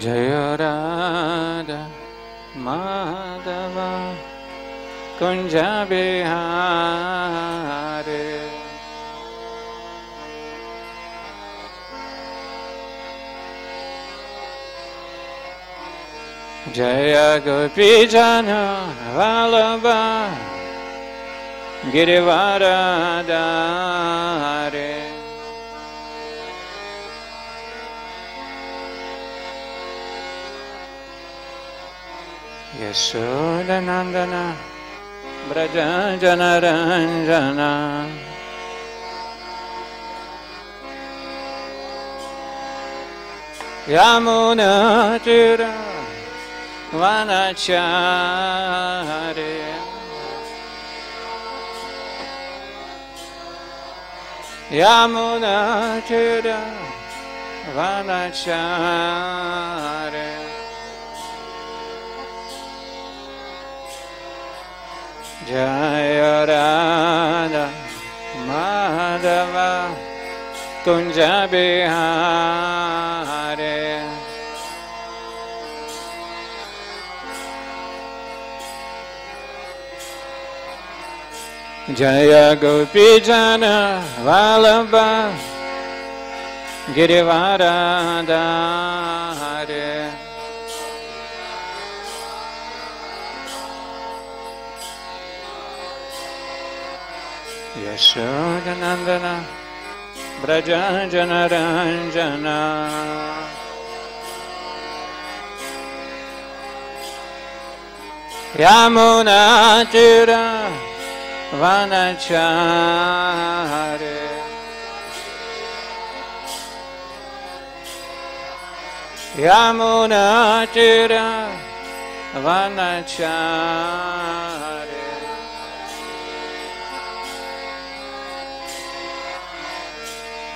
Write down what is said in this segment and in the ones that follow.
जय राधा माधव कुञ्ज विहारे। जय गोपि जान गिरिवा राधा यशोदनन्दना व्रजनरञ्जना यामुनचिरा वनचारे यामुनचिरा वनचारे जय राधा माधव कुंज बिहारे जय गोपी जन वालबा गिरिवारा हरे यशोदनन्दना व्रजनरञ्जना यामुनाचिर वनचारे। यामुनाचिर वनचार।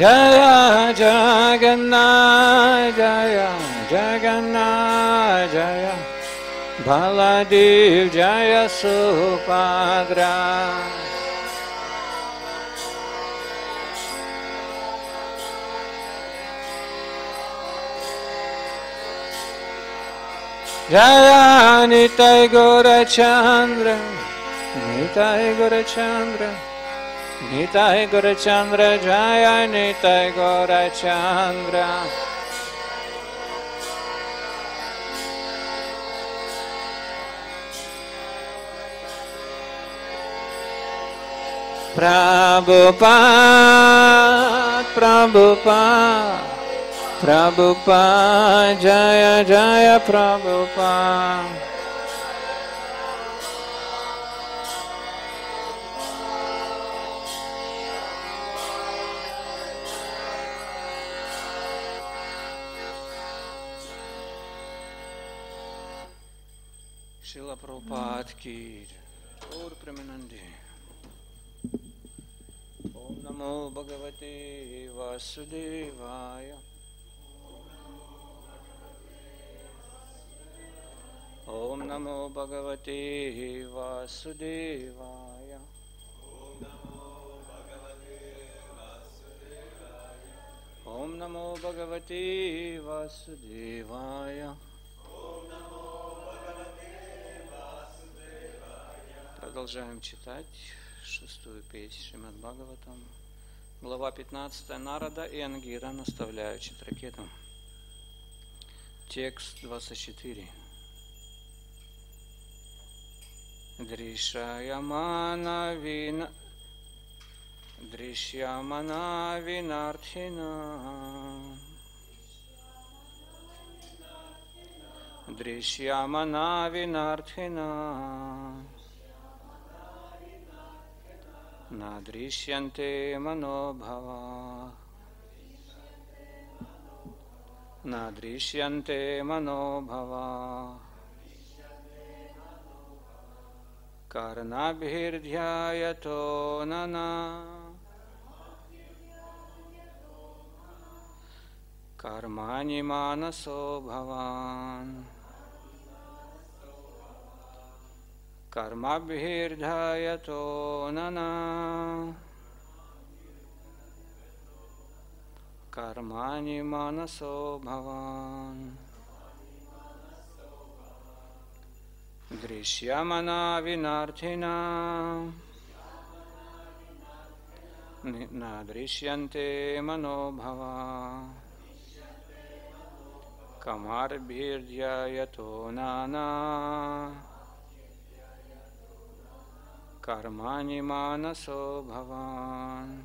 Jaya Jagannath Jaya Jagannath Jaya Baladev Jaya Subhadra Jaya Nitai Gaurachandra Nitai Gaurachandra Gaurachandra Jaya Nitai Gaurachandra Prabhupada, Prabhupada, Prabhupada, Jaya Jaya Prabhupada. नाथ की। और प्रेमानंदी। ओम नमो भगवते वासुदेवाय। ओम नमो भगवते वासुदेवाय। ओम नमो भगवते वासुदेवाय। Продолжаем читать шестую песню Шримад Бхагаватам. Глава 15. Нарада и Ангира наставляют Читракету. Текст 24. Дришаямана вина Дришьямана винартхина Дришьямана винартхина Надришьянте манобхава Надришьянте манобхава Карнабхирдхяято нана Кармани манасо бхаван कर्मभिर्धयतो नना। कर्माणि मनसो भवान्। दृश्यमना विनार्थिना न दृश्यन्ते मनोभवा। कमार्भिर्यतो नाना। कर्माणि मानसो भवान्।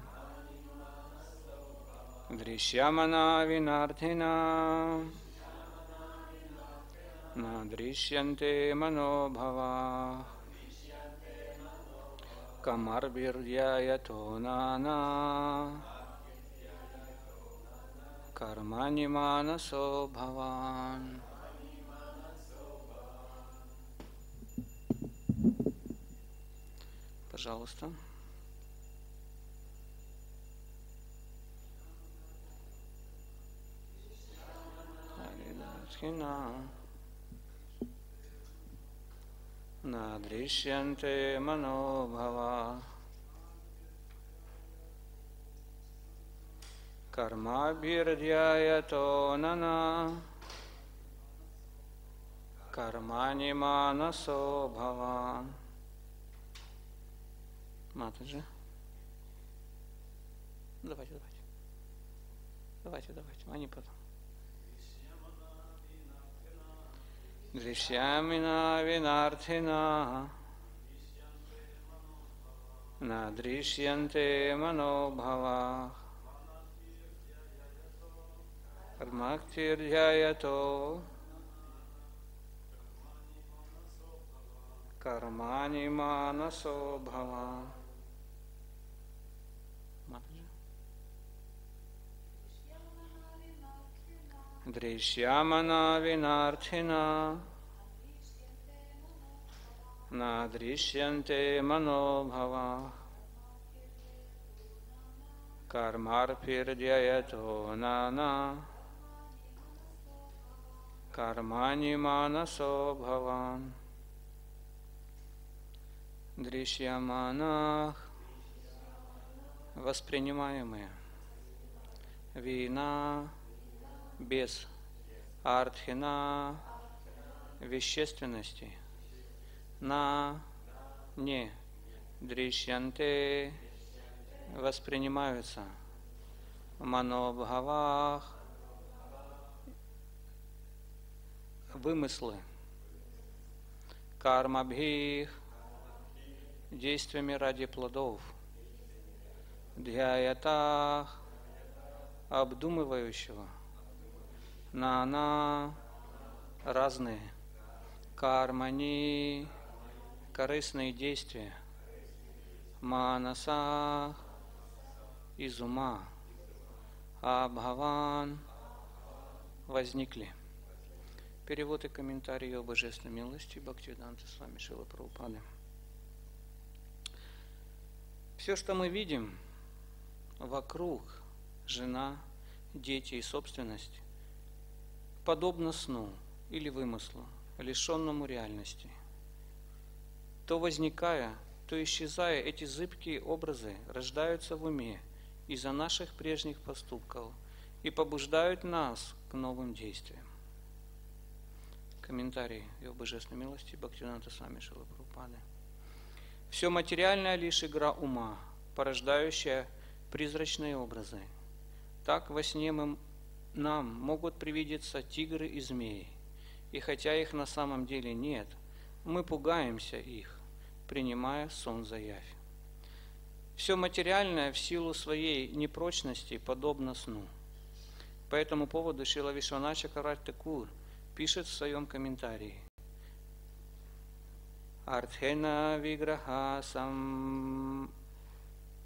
दृश्यमना विनार्थिना न दृश्यन्ते मनोभवा। कमर्भिर्यतो नाना। कर्माणि मानसो भवान्। Пожалуйста. Надришьянте манобхава. Кармабхирдьяято нана. Кармани манасо бхаван Матаджи. Давайте, давайте. Давайте, давайте. Они потом. Дrishyamina vinarthina na drishyante manobhava karmaktirjayato karmani manaso bhava Дrishyamana vinarthina Nadrishyante manobhava Karmarpirjayato nana Кармани манасо бхаван Дришьяманах Воспринимаемые Вина без артхина вещественности. На не дришьянте воспринимаются. Манобхавах вымыслы. Кармабхих действиями ради плодов. Дхяятах обдумывающего на на разные кармани, корыстные действия, манаса из ума, абхаван возникли. Перевод и комментарий о божественной милости Бхактивиданта с вами Шила Прабхупады. Все, что мы видим вокруг, жена, дети и собственность, подобно сну или вымыслу, лишенному реальности. То возникая, то исчезая, эти зыбкие образы рождаются в уме из-за наших прежних поступков и побуждают нас к новым действиям. Комментарий Его Божественной милости Бхактивината Сами Шилапрупады. Все материальное лишь игра ума, порождающая призрачные образы. Так во сне мы нам могут привидеться тигры и змеи, и хотя их на самом деле нет, мы пугаемся их, принимая сон за явь. Все материальное в силу своей непрочности подобно сну. По этому поводу Шила Вишванача Каратекур пишет в своем комментарии. Артхена Виграха Сам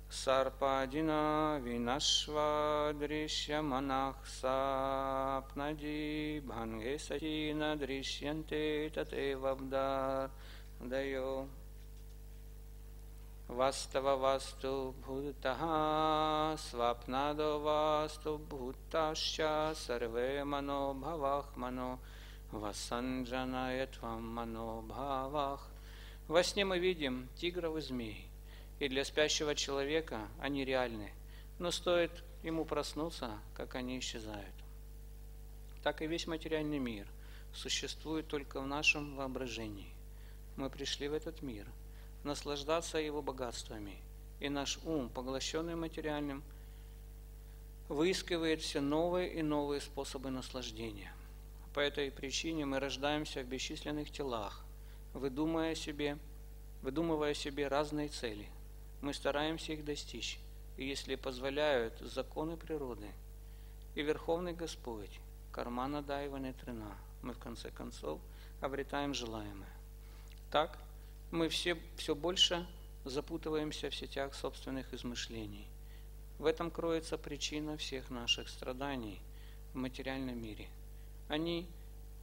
Sarpadina Vinashva Drishya Manah Sapnadi Bhange Satina Drishyante Tatevabdar Dayo Vastava Vastu Bhutaha Svapnado Vastu Bhutasya Sarve Mano Bhavah Mano Vasanjanayatvam Mano Bhavah Во сне мы видим тигров и змей и для спящего человека они реальны, но стоит ему проснуться, как они исчезают. Так и весь материальный мир существует только в нашем воображении. Мы пришли в этот мир наслаждаться его богатствами, и наш ум, поглощенный материальным, выискивает все новые и новые способы наслаждения. По этой причине мы рождаемся в бесчисленных телах, выдумывая себе, выдумывая себе разные цели – мы стараемся их достичь, и если позволяют законы природы и Верховный Господь, кармана Дайваны Трина, мы в конце концов обретаем желаемое. Так мы все, все больше запутываемся в сетях собственных измышлений. В этом кроется причина всех наших страданий в материальном мире. Они,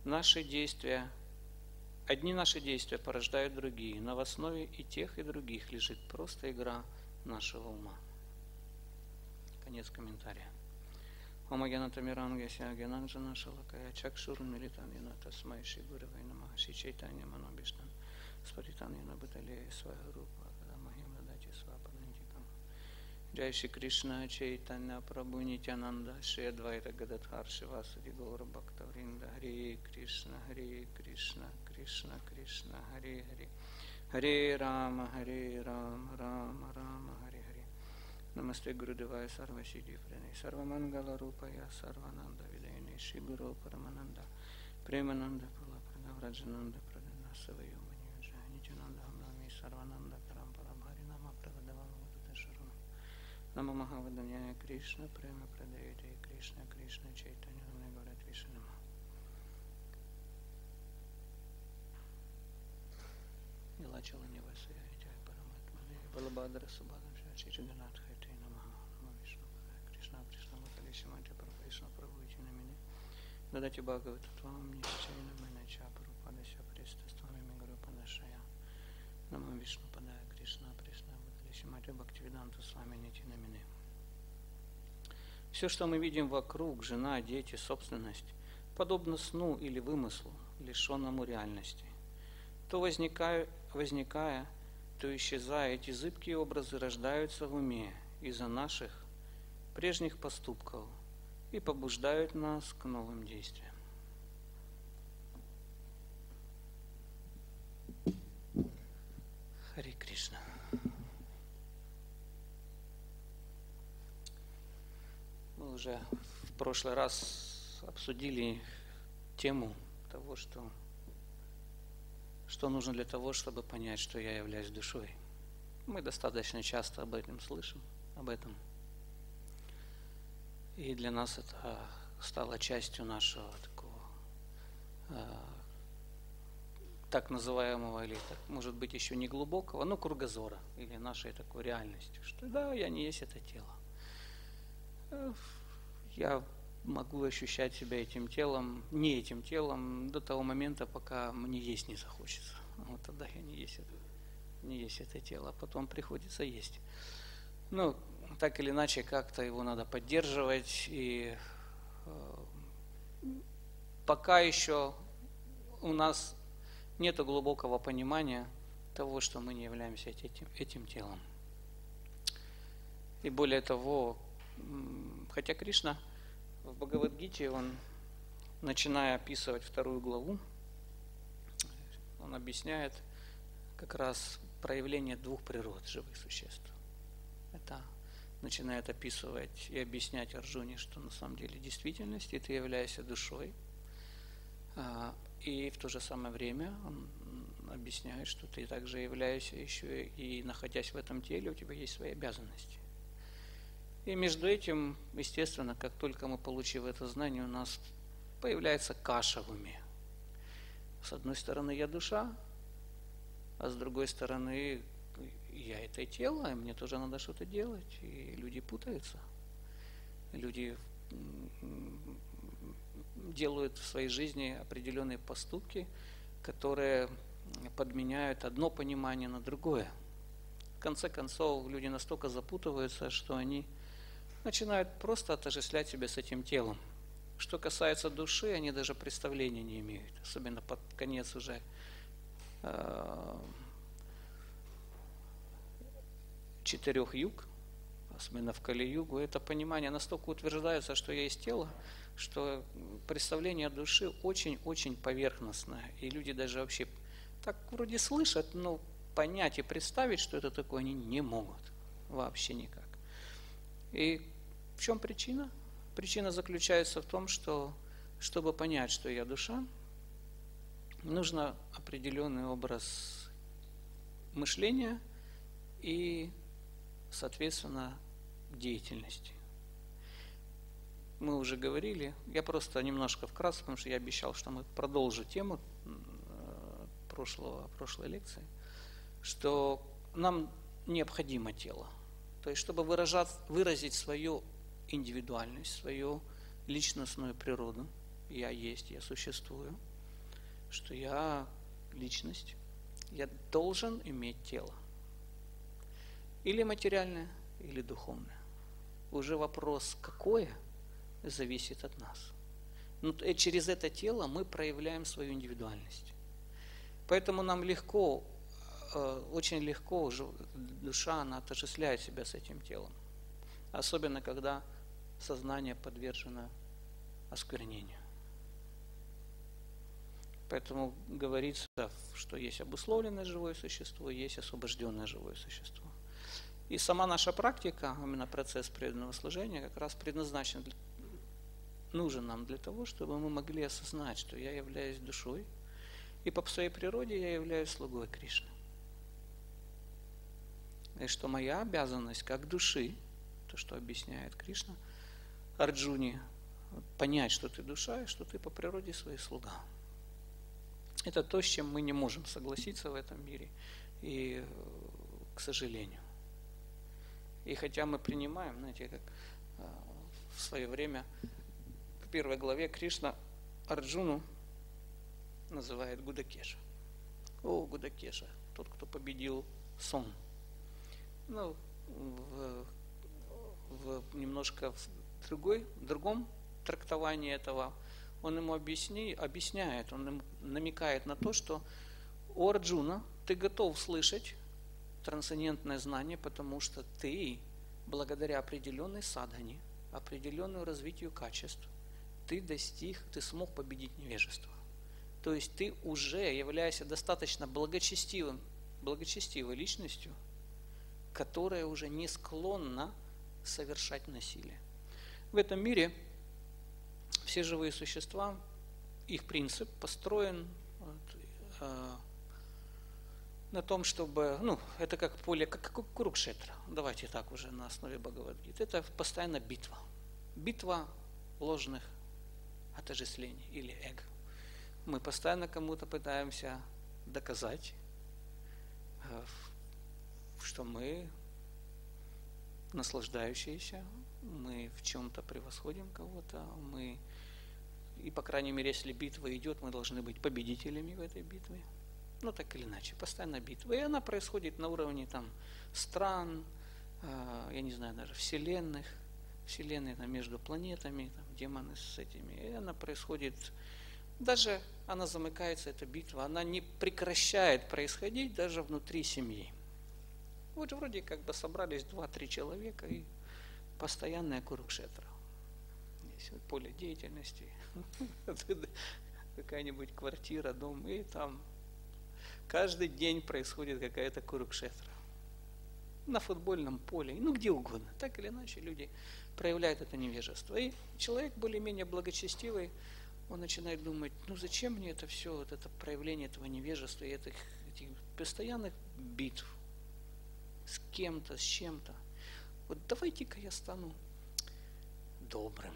наши действия, Одни наши действия порождают другие, но в основе и тех, и других лежит просто игра нашего ума. Конец комментария. Омагената Миранга Сиагенанджана Шалакая Чакшур Милитанина Тасмай Шигуравай Намаха Шичайтанья Манобиштан Спаританина Буталея Свахарупа Jai Shri Krishna Chaitanya Prabhu Nityananda Shri Advaita Gadadhar Shivasadi Gaura Bhakta Vrinda Hare Krishna Hare Krishna Krishna Krishna Hare Hare Hare Rama Hare Rama Rama Rama Hare Hare Namaste Gurudevaya Sarva Siddhi Prane Sarva Mangala Rupaya Sarvananda Vidayane Shri Guru Paramananda Premananda Pula Раджананда Прадана Савайомани Виджа Нитянанда Хамнами Сарвананда Карампара Бхаринама Правадавама Вадата Шарана Нама Махаваданяя Кришна Према Прадаяте Кришна Кришна Чайтанья Дадати Бхагавата Твам Нищайна Манача Парупадася Приста Ствами Мигарупанашая Нама Вишну Падая Кришна Пришна Маталиси Мати Бхактивиданта с вами Нити Намине все, что мы видим вокруг, жена, дети, собственность, подобно сну или вымыслу, лишенному реальности. То возникая, возникая, то исчезая, эти зыбкие образы рождаются в уме из-за наших прежних поступков и побуждают нас к новым действиям. Хари Кришна. Мы уже в прошлый раз обсудили тему того, что, что нужно для того, чтобы понять, что я являюсь душой. Мы достаточно часто об этом слышим, об этом. И для нас это стало частью нашего такого э, так называемого, или так, может быть еще не глубокого, но кругозора, или нашей такой реальности, что да, я не есть это тело. Э, я могу ощущать себя этим телом, не этим телом, до того момента, пока мне есть не захочется. Вот тогда я не есть это, не есть это тело, а потом приходится есть. Ну, так или иначе, как-то его надо поддерживать, и э, пока еще у нас нет глубокого понимания того, что мы не являемся этим, этим телом. И более того, хотя Кришна в Бхагавадгите, он, начиная описывать вторую главу, он объясняет как раз проявление двух природ живых существ. Это начинает описывать и объяснять Арджуне, что на самом деле действительности ты являешься душой. А, и в то же самое время он объясняет, что ты также являешься еще и находясь в этом теле, у тебя есть свои обязанности. И между этим, естественно, как только мы получим это знание, у нас появляется каша в уме. С одной стороны, я душа, а с другой стороны, я это тело, и мне тоже надо что-то делать. И люди путаются. Люди делают в своей жизни определенные поступки, которые подменяют одно понимание на другое. В конце концов, люди настолько запутываются, что они начинают просто отождествлять себя с этим телом. Что касается души, они даже представления не имеют, особенно под конец уже э, четырех юг, особенно в Кали-югу, это понимание настолько утверждается, что есть тело, что представление души очень-очень поверхностное. И люди даже вообще так вроде слышат, но понять и представить, что это такое, они не могут. Вообще никак. И в чем причина? Причина заключается в том, что чтобы понять, что я душа, нужно определенный образ мышления и, соответственно, деятельности. Мы уже говорили, я просто немножко вкратце, потому что я обещал, что мы продолжим тему э, прошлого, прошлой лекции, что нам необходимо тело. То есть, чтобы выражать, выразить свою индивидуальность, свою личностную природу. Я есть, я существую, что я личность, я должен иметь тело. Или материальное, или духовное. Уже вопрос, какое, зависит от нас. Но ну, через это тело мы проявляем свою индивидуальность. Поэтому нам легко, э, очень легко, душа, она отождествляет себя с этим телом. Особенно, когда сознание подвержено осквернению. Поэтому говорится, что есть обусловленное живое существо, есть освобожденное живое существо. И сама наша практика, именно процесс преданного служения, как раз предназначен, нужен нам для того, чтобы мы могли осознать, что я являюсь душой, И по своей природе я являюсь слугой Кришны. И что моя обязанность как души, то, что объясняет Кришна, Арджуне, понять, что ты душа и что ты по природе своей слуга. Это то, с чем мы не можем согласиться в этом мире. И, к сожалению. И хотя мы принимаем, знаете, как а, в свое время в первой главе Кришна Арджуну называет Гудакеша. О, Гудакеша, тот, кто победил сон. Ну, в, в немножко в другой, в другом трактовании этого он ему объясни, объясняет, он ему намекает на то, что у Арджуна ты готов слышать трансцендентное знание, потому что ты, благодаря определенной садхане, определенному развитию качеств, ты достиг, ты смог победить невежество. То есть ты уже являешься достаточно благочестивым, благочестивой личностью, которая уже не склонна совершать насилие. В этом мире все живые существа, их принцип построен вот, э, на том, чтобы, ну, это как поле, как, как Курукшетра, давайте так уже на основе Бхагавадгиты, это постоянно битва. Битва ложных отождествлений или эго. Мы постоянно кому-то пытаемся доказать, э, что мы наслаждающиеся, мы в чем-то превосходим кого-то, мы, и по крайней мере, если битва идет, мы должны быть победителями в этой битве ну так или иначе, постоянно битва. И она происходит на уровне там стран, э, я не знаю, даже вселенных, вселенной там, между планетами, там, демоны с этими. И она происходит, даже она замыкается, эта битва, она не прекращает происходить даже внутри семьи. Вот вроде как бы собрались два-три человека и постоянная курукшетра. Есть вот поле деятельности, какая-нибудь квартира, дом, и там Каждый день происходит какая-то курукшетра. На футбольном поле, ну где угодно. Так или иначе люди проявляют это невежество. И человек более-менее благочестивый, он начинает думать, ну зачем мне это все, вот это проявление этого невежества и этих, этих постоянных битв с кем-то, с чем-то. Вот давайте-ка я стану добрым.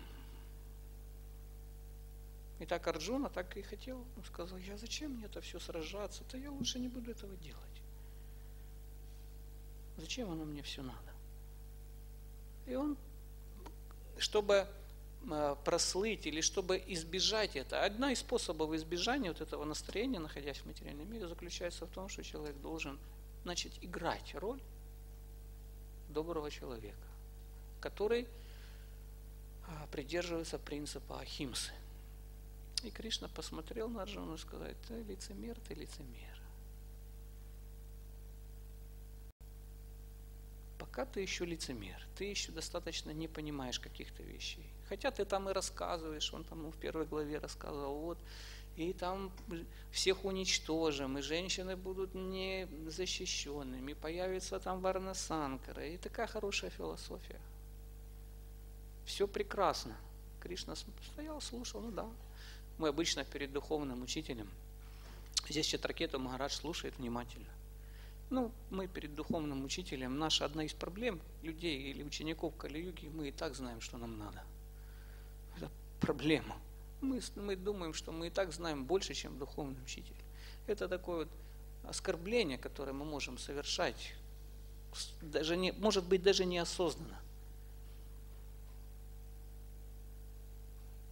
И так Арджуна так и хотел. Он сказал, я зачем мне это все сражаться? то я лучше не буду этого делать. Зачем оно мне все надо? И он, чтобы а, прослыть или чтобы избежать это. Одна из способов избежания вот этого настроения, находясь в материальном мире, заключается в том, что человек должен начать играть роль доброго человека, который а, придерживается принципа ахимсы. И Кришна посмотрел на Арджуну и сказал, ты лицемер, ты лицемер. Пока ты еще лицемер, ты еще достаточно не понимаешь каких-то вещей. Хотя ты там и рассказываешь, он там в первой главе рассказывал, вот, и там всех уничтожим, и женщины будут не защищенными, появится там Варнасанкара, и такая хорошая философия. Все прекрасно. Кришна стоял, слушал, ну да, мы обычно перед духовным учителем, здесь Читракету Магарадж слушает внимательно. Ну, мы перед духовным учителем, наша одна из проблем людей или учеников Кали-юги, мы и так знаем, что нам надо. Это проблема. Мы, мы думаем, что мы и так знаем больше, чем духовный учитель. Это такое вот оскорбление, которое мы можем совершать, даже не, может быть, даже неосознанно.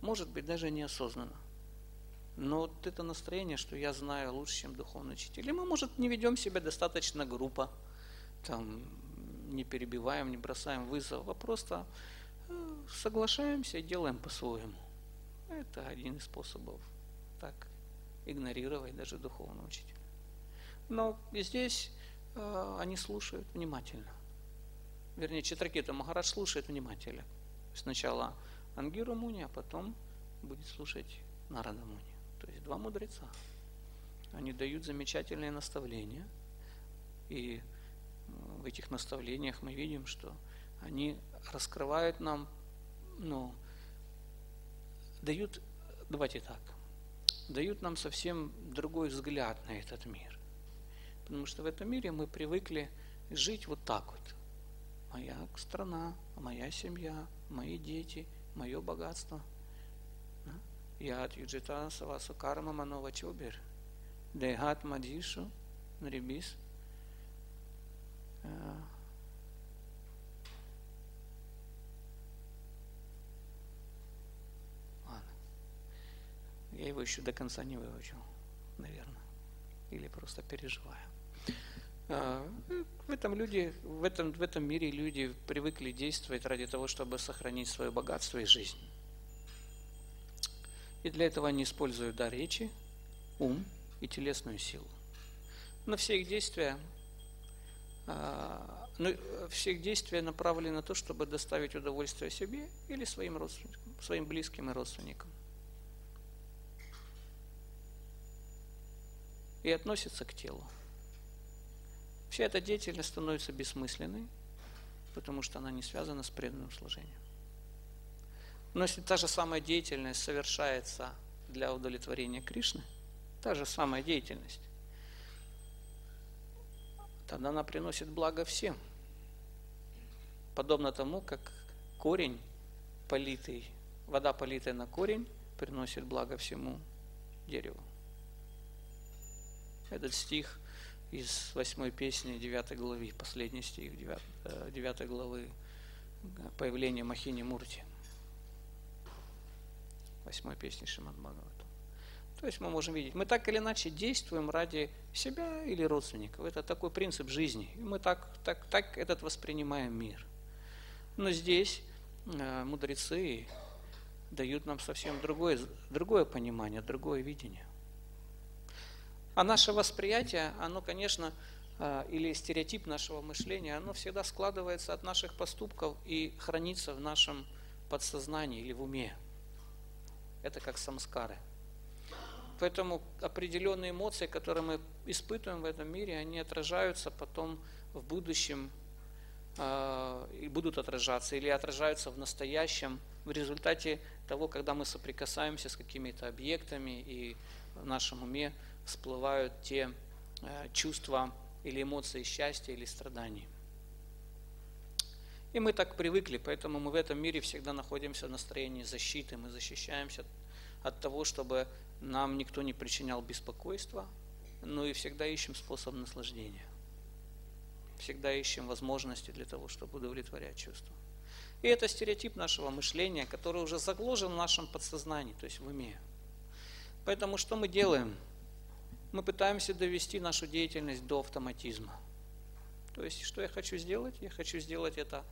Может быть, даже неосознанно. Но вот это настроение, что я знаю лучше, чем духовный учитель. Или мы, может, не ведем себя достаточно группа, там, не перебиваем, не бросаем вызов, а просто э, соглашаемся и делаем по-своему. Это один из способов так игнорировать даже духовного учителя. Но здесь э, они слушают внимательно. Вернее, Читракита Махарадж слушает внимательно. Сначала Ангиру Муни, а потом будет слушать Нарада Муни. То есть два мудреца. Они дают замечательные наставления. И в этих наставлениях мы видим, что они раскрывают нам, ну, дают, давайте так, дают нам совсем другой взгляд на этот мир. Потому что в этом мире мы привыкли жить вот так вот. Моя страна, моя семья, мои дети, мое богатство. Я юджита савасу карма манова чобер. Дегат мадишу нрибис. Я его еще до конца не выучил, наверное. Или просто переживаю. А, в этом, люди, в, этом, в этом мире люди привыкли действовать ради того, чтобы сохранить свое богатство и жизнь. И для этого они используют дар речи, ум и телесную силу. Но все их действия, а, ну, все их действия направлены на то, чтобы доставить удовольствие себе или своим родственникам, своим близким и родственникам. И относится к телу. Вся эта деятельность становится бессмысленной, потому что она не связана с преданным служением. Но если та же самая деятельность совершается для удовлетворения Кришны, та же самая деятельность, тогда она приносит благо всем. Подобно тому, как корень, политый, вода, политая на корень, приносит благо всему дереву. Этот стих из восьмой песни девятой главы, последний стих девятой главы появления Махини Мурти. Восьмой песни Шимад Бхагавата. То есть мы можем видеть, мы так или иначе действуем ради себя или родственников. Это такой принцип жизни. И мы так, так, так этот воспринимаем мир. Но здесь э, мудрецы дают нам совсем другое, другое понимание, другое видение. А наше восприятие, оно, конечно, а, или стереотип нашего мышления, оно всегда складывается от наших поступков и хранится в нашем подсознании или в уме. Это как самскары. Поэтому определенные эмоции, которые мы испытываем в этом мире, они отражаются потом в будущем э, и будут отражаться, или отражаются в настоящем в результате того, когда мы соприкасаемся с какими-то объектами и в нашем уме всплывают те э, чувства или эмоции счастья или страданий. И мы так привыкли, поэтому мы в этом мире всегда находимся в настроении защиты, мы защищаемся от того, чтобы нам никто не причинял беспокойства, но и всегда ищем способ наслаждения. Всегда ищем возможности для того, чтобы удовлетворять чувства. И это стереотип нашего мышления, который уже заложен в нашем подсознании, то есть в уме. Поэтому что мы делаем? Мы пытаемся довести нашу деятельность до автоматизма. То есть, что я хочу сделать? Я хочу сделать это,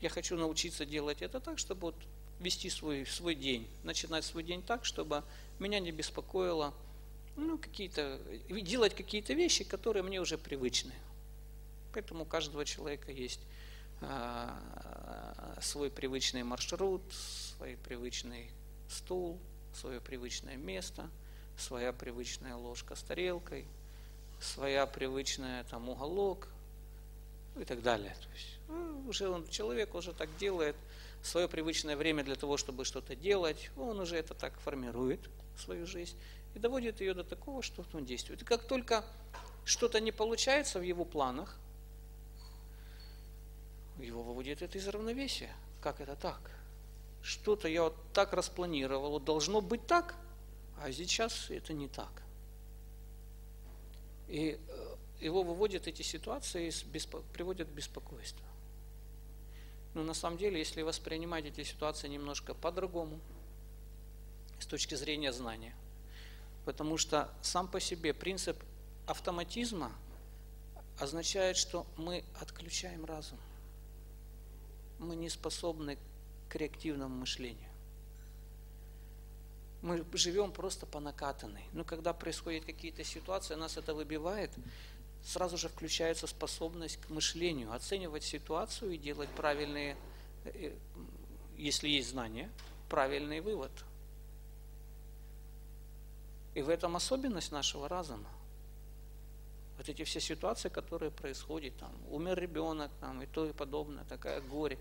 я хочу научиться делать это так, чтобы вот вести свой, свой день, начинать свой день так, чтобы меня не беспокоило, ну, какие-то, делать какие-то вещи, которые мне уже привычны. Поэтому у каждого человека есть а, свой привычный маршрут, свой привычный стул, свое привычное место – своя привычная ложка с тарелкой, своя привычная там уголок и так далее. То есть, ну, уже он, человек уже так делает свое привычное время для того, чтобы что-то делать, он уже это так формирует, свою жизнь, и доводит ее до такого, что он действует. И как только что-то не получается в его планах, его выводит это из равновесия. Как это так? Что-то я вот так распланировал, должно быть так, а сейчас это не так. И э, его выводят эти ситуации, приводят к беспокойству. Но на самом деле, если воспринимать эти ситуации немножко по-другому, с точки зрения знания, потому что сам по себе принцип автоматизма означает, что мы отключаем разум. Мы не способны к реактивному мышлению мы живем просто по накатанной. Но когда происходят какие-то ситуации, нас это выбивает, сразу же включается способность к мышлению, оценивать ситуацию и делать правильные, э, если есть знания, правильный вывод. И в этом особенность нашего разума. Вот эти все ситуации, которые происходят, там, умер ребенок, там, и то и подобное, такая горе,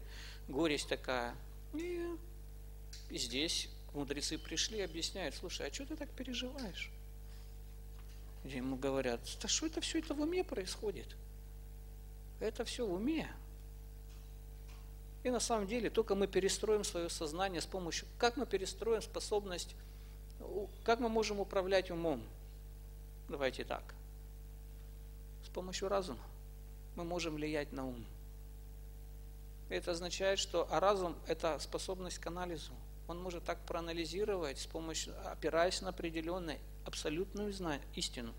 горесть такая. И, и здесь мудрецы пришли, объясняют, слушай, а что ты так переживаешь? Ему говорят, да что это все это в уме происходит? Это все в уме. И на самом деле только мы перестроим свое сознание с помощью, как мы перестроим способность, как мы можем управлять умом? Давайте так. С помощью разума мы можем влиять на ум. Это означает, что а разум – это способность к анализу. Он может так проанализировать с помощью, опираясь на определенную абсолютную знание, истину,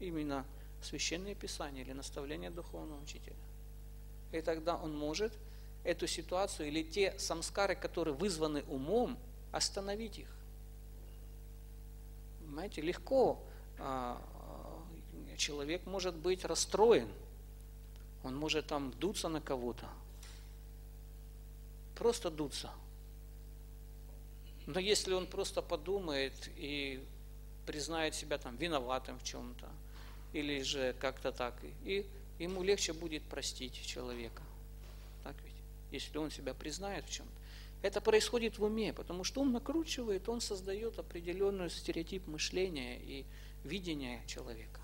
именно священное писание или наставление духовного учителя. И тогда он может эту ситуацию или те самскары, которые вызваны умом, остановить их. Понимаете, легко а, а, человек может быть расстроен, он может там дуться на кого-то, просто дуться. Но если он просто подумает и признает себя там виноватым в чем-то, или же как-то так, и ему легче будет простить человека. Так ведь? Если он себя признает в чем-то. Это происходит в уме, потому что ум накручивает, он создает определенный стереотип мышления и видения человека.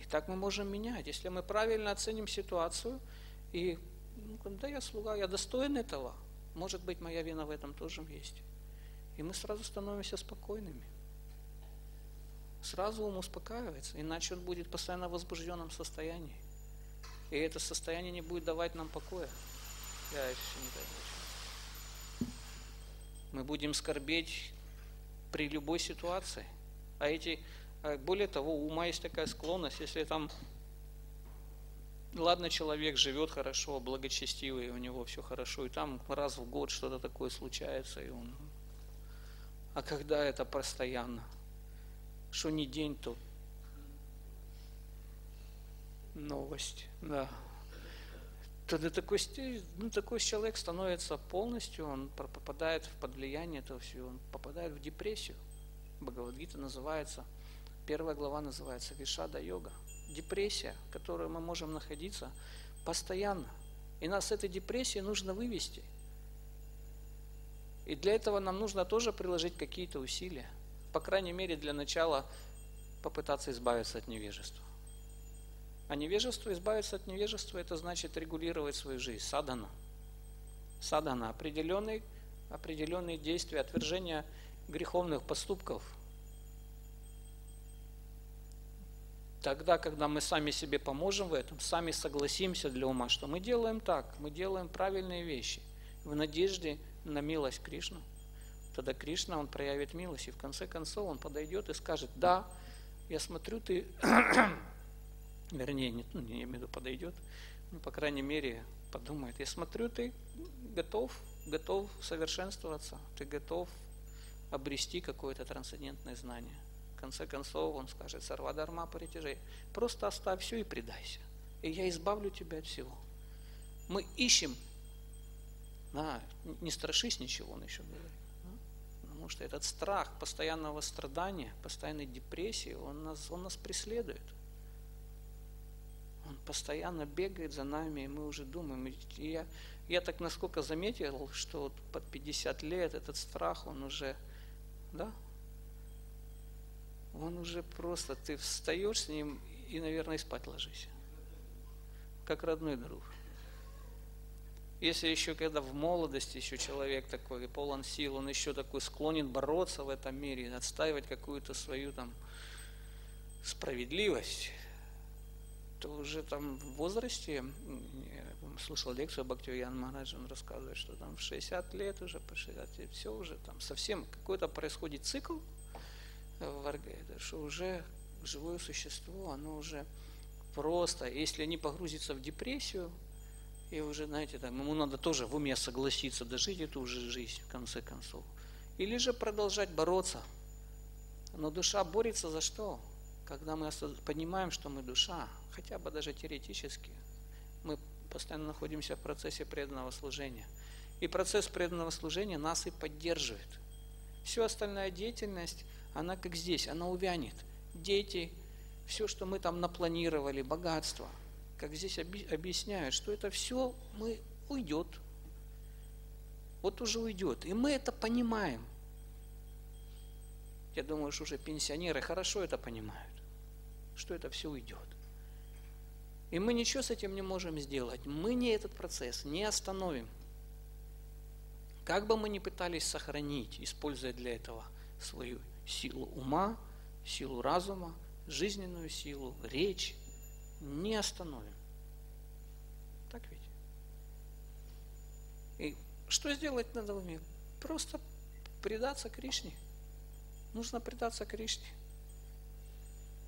И так мы можем менять. Если мы правильно оценим ситуацию и да, я слуга, я достоин этого, может быть, моя вина в этом тоже есть. И мы сразу становимся спокойными. Сразу ум успокаивается, иначе он будет постоянно в возбужденном состоянии. И это состояние не будет давать нам покоя. Я еще не даю. Мы будем скорбеть при любой ситуации. А эти, а более того, у ума есть такая склонность, если там ладно, человек живет хорошо, благочестивый, у него все хорошо, и там раз в год что-то такое случается, и он... А когда это постоянно? Что не день, то новость, да. Тогда такой, ну, такой человек становится полностью, он попадает под влияние этого всего, он попадает в депрессию. Бхагавадгита называется, первая глава называется Вишада йога. Депрессия, в которой мы можем находиться постоянно. И нас с этой депрессии нужно вывести. И для этого нам нужно тоже приложить какие-то усилия. По крайней мере, для начала попытаться избавиться от невежества. А невежество, избавиться от невежества, это значит регулировать свою жизнь. Садана. Садана. Определенные, определенные действия, отвержение греховных поступков. Тогда, когда мы сами себе поможем в этом, сами согласимся для ума, что мы делаем так, мы делаем правильные вещи, в надежде на милость Кришну, тогда Кришна, он проявит милость, и в конце концов он подойдет и скажет, да, я смотрю, ты вернее, не, ну, не имею в виду подойдет, ну, по крайней мере, подумает, я смотрю, ты готов, готов совершенствоваться, ты готов обрести какое-то трансцендентное знание. Конце концов, он скажет, сарвадарма паритяжей, просто оставь все и предайся, и я избавлю тебя от всего. Мы ищем, да, не страшись ничего, он еще говорит. Потому что этот страх постоянного страдания, постоянной депрессии, он нас, он нас преследует. Он постоянно бегает за нами, и мы уже думаем. И я, я так насколько заметил, что вот под 50 лет этот страх, он уже, да, он уже просто, ты встаешь с ним и, наверное, спать ложись. Как родной друг. Если еще когда в молодости еще человек такой полон сил, он еще такой склонен бороться в этом мире, отстаивать какую-то свою там справедливость, то уже там в возрасте, слушал лекцию Бхактивиян Махарадж, он рассказывает, что там в 60 лет уже, по 60 лет, все уже там совсем какой-то происходит цикл что уже живое существо, оно уже просто, если не погрузится в депрессию, и уже, знаете, там, ему надо тоже в уме согласиться, дожить эту уже жизнь, в конце концов. Или же продолжать бороться. Но душа борется за что? Когда мы понимаем, что мы душа, хотя бы даже теоретически, мы постоянно находимся в процессе преданного служения. И процесс преданного служения нас и поддерживает. Все остальная деятельность, она как здесь, она увянет. Дети, все, что мы там напланировали, богатство, как здесь объясняют, что это все мы уйдет. Вот уже уйдет. И мы это понимаем. Я думаю, что уже пенсионеры хорошо это понимают, что это все уйдет. И мы ничего с этим не можем сделать. Мы не этот процесс не остановим. Как бы мы ни пытались сохранить, используя для этого свою силу ума, силу разума, жизненную силу, речь, не остановим. Так ведь? И что сделать надо уме? Просто предаться Кришне. Нужно предаться Кришне.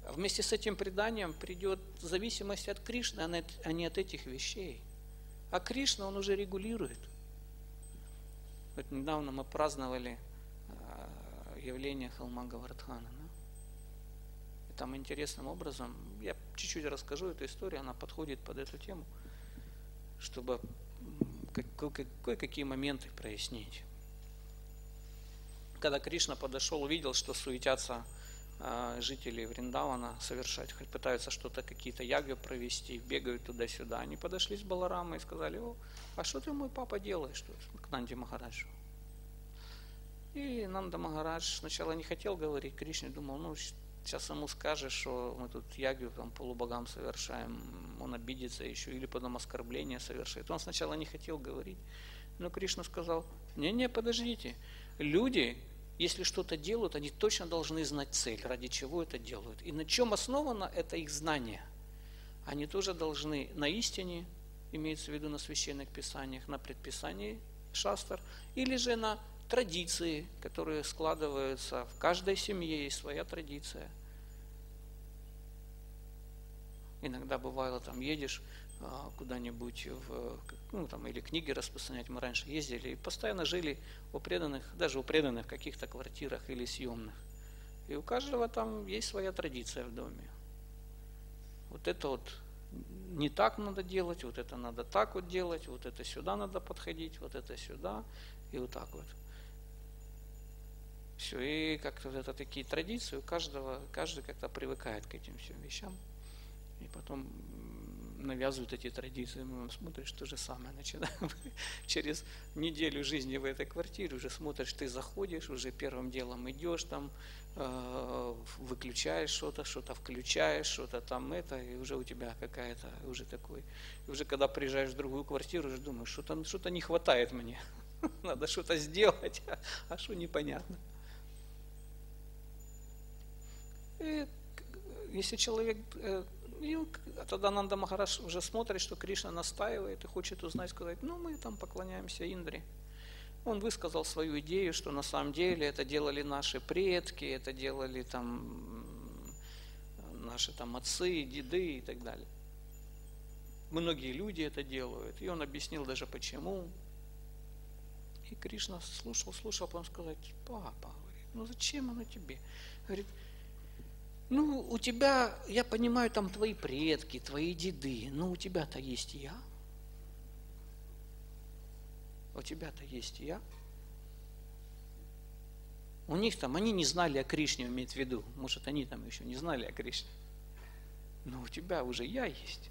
А вместе с этим преданием придет зависимость от Кришны, а не от этих вещей. А Кришна, он уже регулирует. Вот недавно мы праздновали а, явление холма Гавардхана. Да? И там интересным образом, я чуть-чуть расскажу эту историю, она подходит под эту тему, чтобы кое-какие моменты прояснить. Когда Кришна подошел, увидел, что суетятся а, жители Вриндавана совершать, пытаются что-то, какие-то яги провести, бегают туда-сюда. Они подошли с Баларамой и сказали, о, а что ты, мой папа, делаешь тут, к Нанди Махараджу? И Нанда Махарадж сначала не хотел говорить Кришне, думал, ну, сейчас ему скажешь, что мы тут ягью там полубогам совершаем, он обидится еще, или потом оскорбление совершит. Он сначала не хотел говорить, но Кришна сказал, не-не, подождите, люди если что-то делают, они точно должны знать цель, ради чего это делают. И на чем основано это их знание. Они тоже должны на истине, имеется в виду на священных писаниях, на предписании шастер, или же на традиции, которые складываются в каждой семье, есть своя традиция. Иногда бывало, там едешь а, куда-нибудь в, ну, там, или книги распространять. Мы раньше ездили и постоянно жили у преданных, даже у преданных каких-то квартирах или съемных. И у каждого там есть своя традиция в доме. Вот это вот не так надо делать, вот это надо так вот делать, вот это сюда надо подходить, вот это сюда, и вот так вот. Все, и как-то это такие традиции, у каждого, каждый как-то привыкает к этим всем вещам. И потом навязывают эти традиции, мы смотришь то же самое, начинаем через неделю жизни в этой квартире, уже смотришь, ты заходишь, уже первым делом идешь там, э, выключаешь что-то, что-то включаешь, что-то там это, и уже у тебя какая-то, уже такой, и уже когда приезжаешь в другую квартиру, уже думаешь, что-то что не хватает мне, надо что-то сделать, а что непонятно. И если человек э, и тогда Нанда Махараш уже смотрит, что Кришна настаивает и хочет узнать, сказать, ну мы там поклоняемся Индре. Он высказал свою идею, что на самом деле это делали наши предки, это делали там наши там отцы, деды и так далее. Многие люди это делают. И он объяснил даже почему. И Кришна слушал, слушал, потом сказать, папа, говорит, ну зачем оно тебе? Говорит, ну, у тебя, я понимаю, там твои предки, твои деды, но у тебя-то есть я. У тебя-то есть я. У них там, они не знали о Кришне, имеет в виду. Может, они там еще не знали о Кришне. Но у тебя уже я есть.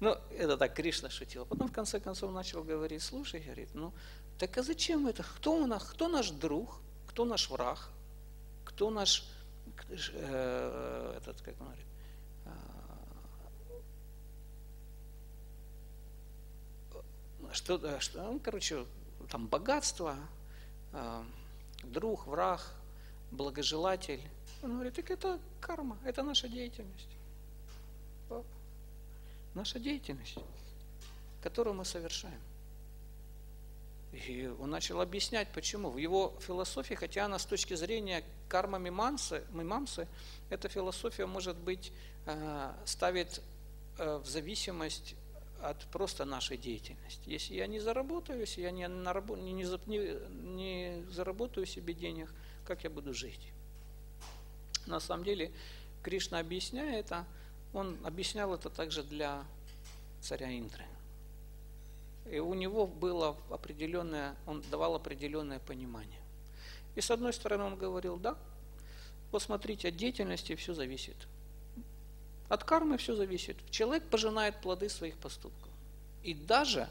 Ну, это так Кришна шутил. Потом в конце концов начал говорить, слушай, говорит, ну, так а зачем это? Кто у нас, кто наш друг, кто наш враг, кто наш э, этот, как он говорит, э, что, что, ну, короче, там богатство, э, друг, враг, благожелатель. Он говорит, так это карма, это наша деятельность. Наша деятельность, которую мы совершаем. И он начал объяснять, почему. В его философии, хотя она с точки зрения карма мимамсы, мимамсы эта философия, может быть, э, ставит э, в зависимость от просто нашей деятельности. Если я не заработаю, если я не, на рабо, не, не, не заработаю себе денег, как я буду жить? На самом деле, Кришна объясняя это, он объяснял это также для царя Индры. И у него было определенное, он давал определенное понимание. И с одной стороны он говорил, да, посмотрите, от деятельности все зависит. От кармы все зависит. Человек пожинает плоды своих поступков. И даже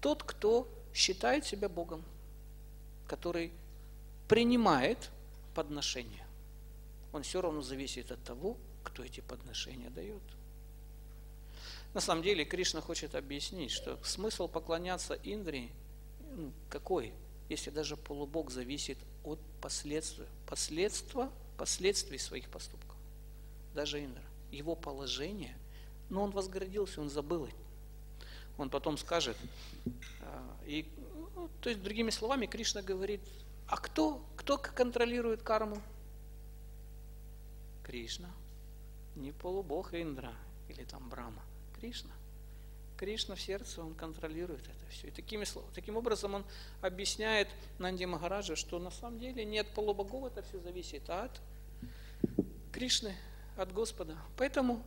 тот, кто считает себя Богом, который принимает подношения. Он все равно зависит от того, кто эти подношения дает. На самом деле Кришна хочет объяснить, что смысл поклоняться Индре ну, какой, если даже полубог зависит от последствий, последства, последствий своих поступков. Даже Индра. Его положение, но он возгордился, он забыл. Он потом скажет, а, и, ну, то есть другими словами, Кришна говорит, а кто, кто контролирует карму? Кришна. Не полубог Индра или там Брама. Кришна. Кришна в сердце, он контролирует это все. И такими, таким образом он объясняет Нанди Магараджа, что на самом деле не от полубогов это все зависит, а от Кришны, от Господа. Поэтому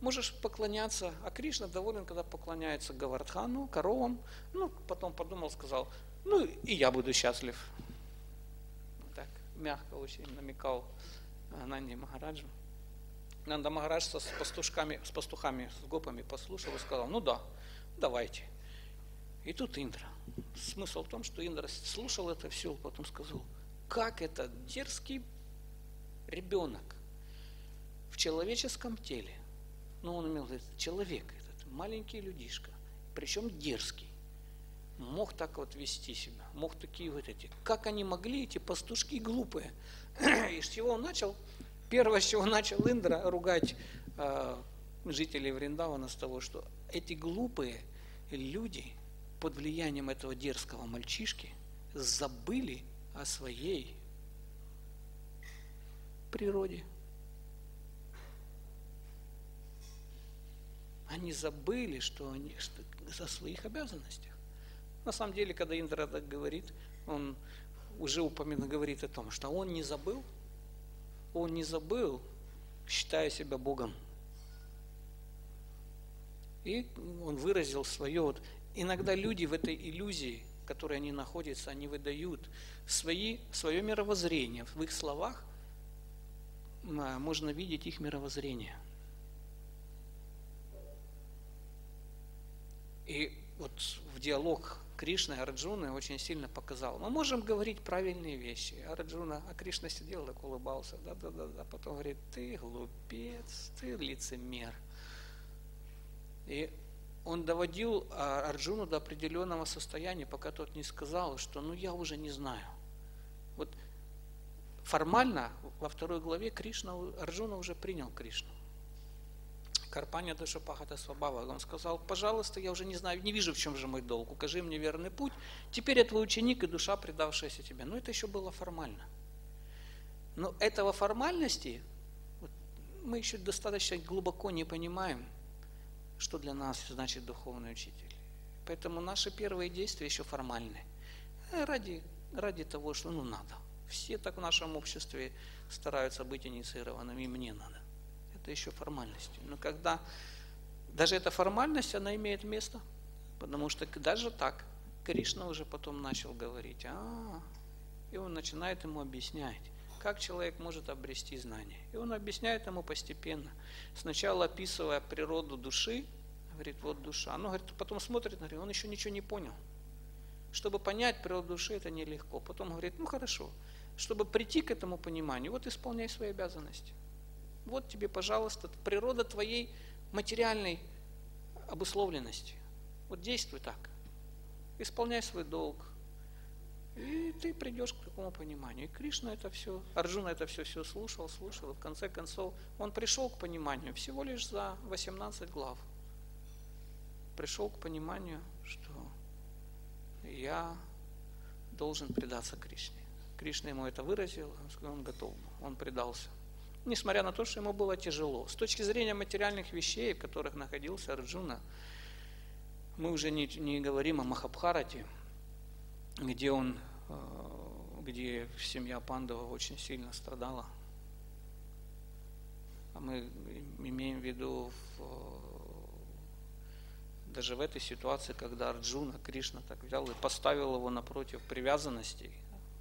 можешь поклоняться, а Кришна доволен, когда поклоняется Гавардхану, коровам. Ну, потом подумал, сказал, ну и я буду счастлив. Так, мягко очень намекал Нанди Магараджу. Нанда Магарадж с пастушками, с пастухами, с гопами послушал и сказал, ну да, давайте. И тут Индра. Смысл в том, что Индра слушал это все, потом сказал, как это дерзкий ребенок в человеческом теле, ну он имел в виду человек, этот маленький людишка, причем дерзкий, мог так вот вести себя, мог такие вот эти, как они могли, эти пастушки глупые. И с чего он начал? Первое, с чего начал Индра ругать э, жителей Вриндавана, с того, что эти глупые люди под влиянием этого дерзкого мальчишки забыли о своей природе. Они забыли, что они что, о своих обязанностях. На самом деле, когда Индра так говорит, он уже упомянул, говорит о том, что он не забыл, он не забыл, считая себя Богом. И он выразил свое, вот, иногда люди в этой иллюзии, в которой они находятся, они выдают свои, свое мировоззрение. В их словах а, можно видеть их мировоззрение. И вот в диалог Кришна Арджуна очень сильно показал. Мы можем говорить правильные вещи. Арджуна, а Кришна сидел так улыбался, да-да-да, потом говорит, ты глупец, ты лицемер. И он доводил а, Арджуну до определенного состояния, пока тот не сказал, что ну я уже не знаю. Вот формально во второй главе Кришна, Арджуна уже принял Кришну. Карпания Душа Пахата Свабава. Он сказал, пожалуйста, я уже не знаю, не вижу, в чем же мой долг, укажи мне верный путь. Теперь я твой ученик и душа, предавшаяся тебе. Но это еще было формально. Но этого формальности вот, мы еще достаточно глубоко не понимаем, что для нас значит духовный учитель. Поэтому наши первые действия еще формальны. Э, ради, ради того, что ну надо. Все так в нашем обществе стараются быть инициированными, и мне надо это еще формальности. Но когда даже эта формальность, она имеет место, потому что даже так Кришна уже потом начал говорить, а, и он начинает ему объяснять, как человек может обрести знание. И он объясняет ему постепенно, сначала описывая природу души, говорит, вот душа. Ну, говорит, потом смотрит, говорит, он еще ничего не понял. Чтобы понять природу души, это нелегко. Потом говорит, ну хорошо, чтобы прийти к этому пониманию, вот исполняй свои обязанности. Вот тебе, пожалуйста, природа твоей материальной обусловленности. Вот действуй так. Исполняй свой долг. И ты придешь к такому пониманию. И Кришна это все, Арджуна это все, все слушал, слушал. И в конце концов он пришел к пониманию всего лишь за 18 глав. Пришел к пониманию, что я должен предаться Кришне. Кришна ему это выразил, он готов, он предался несмотря на то, что ему было тяжело. С точки зрения материальных вещей, в которых находился Арджуна, мы уже не, не говорим о Махабхарате, где он, э, где семья Пандова очень сильно страдала. А мы имеем в виду в, даже в этой ситуации, когда Арджуна, Кришна так взял и поставил его напротив привязанностей,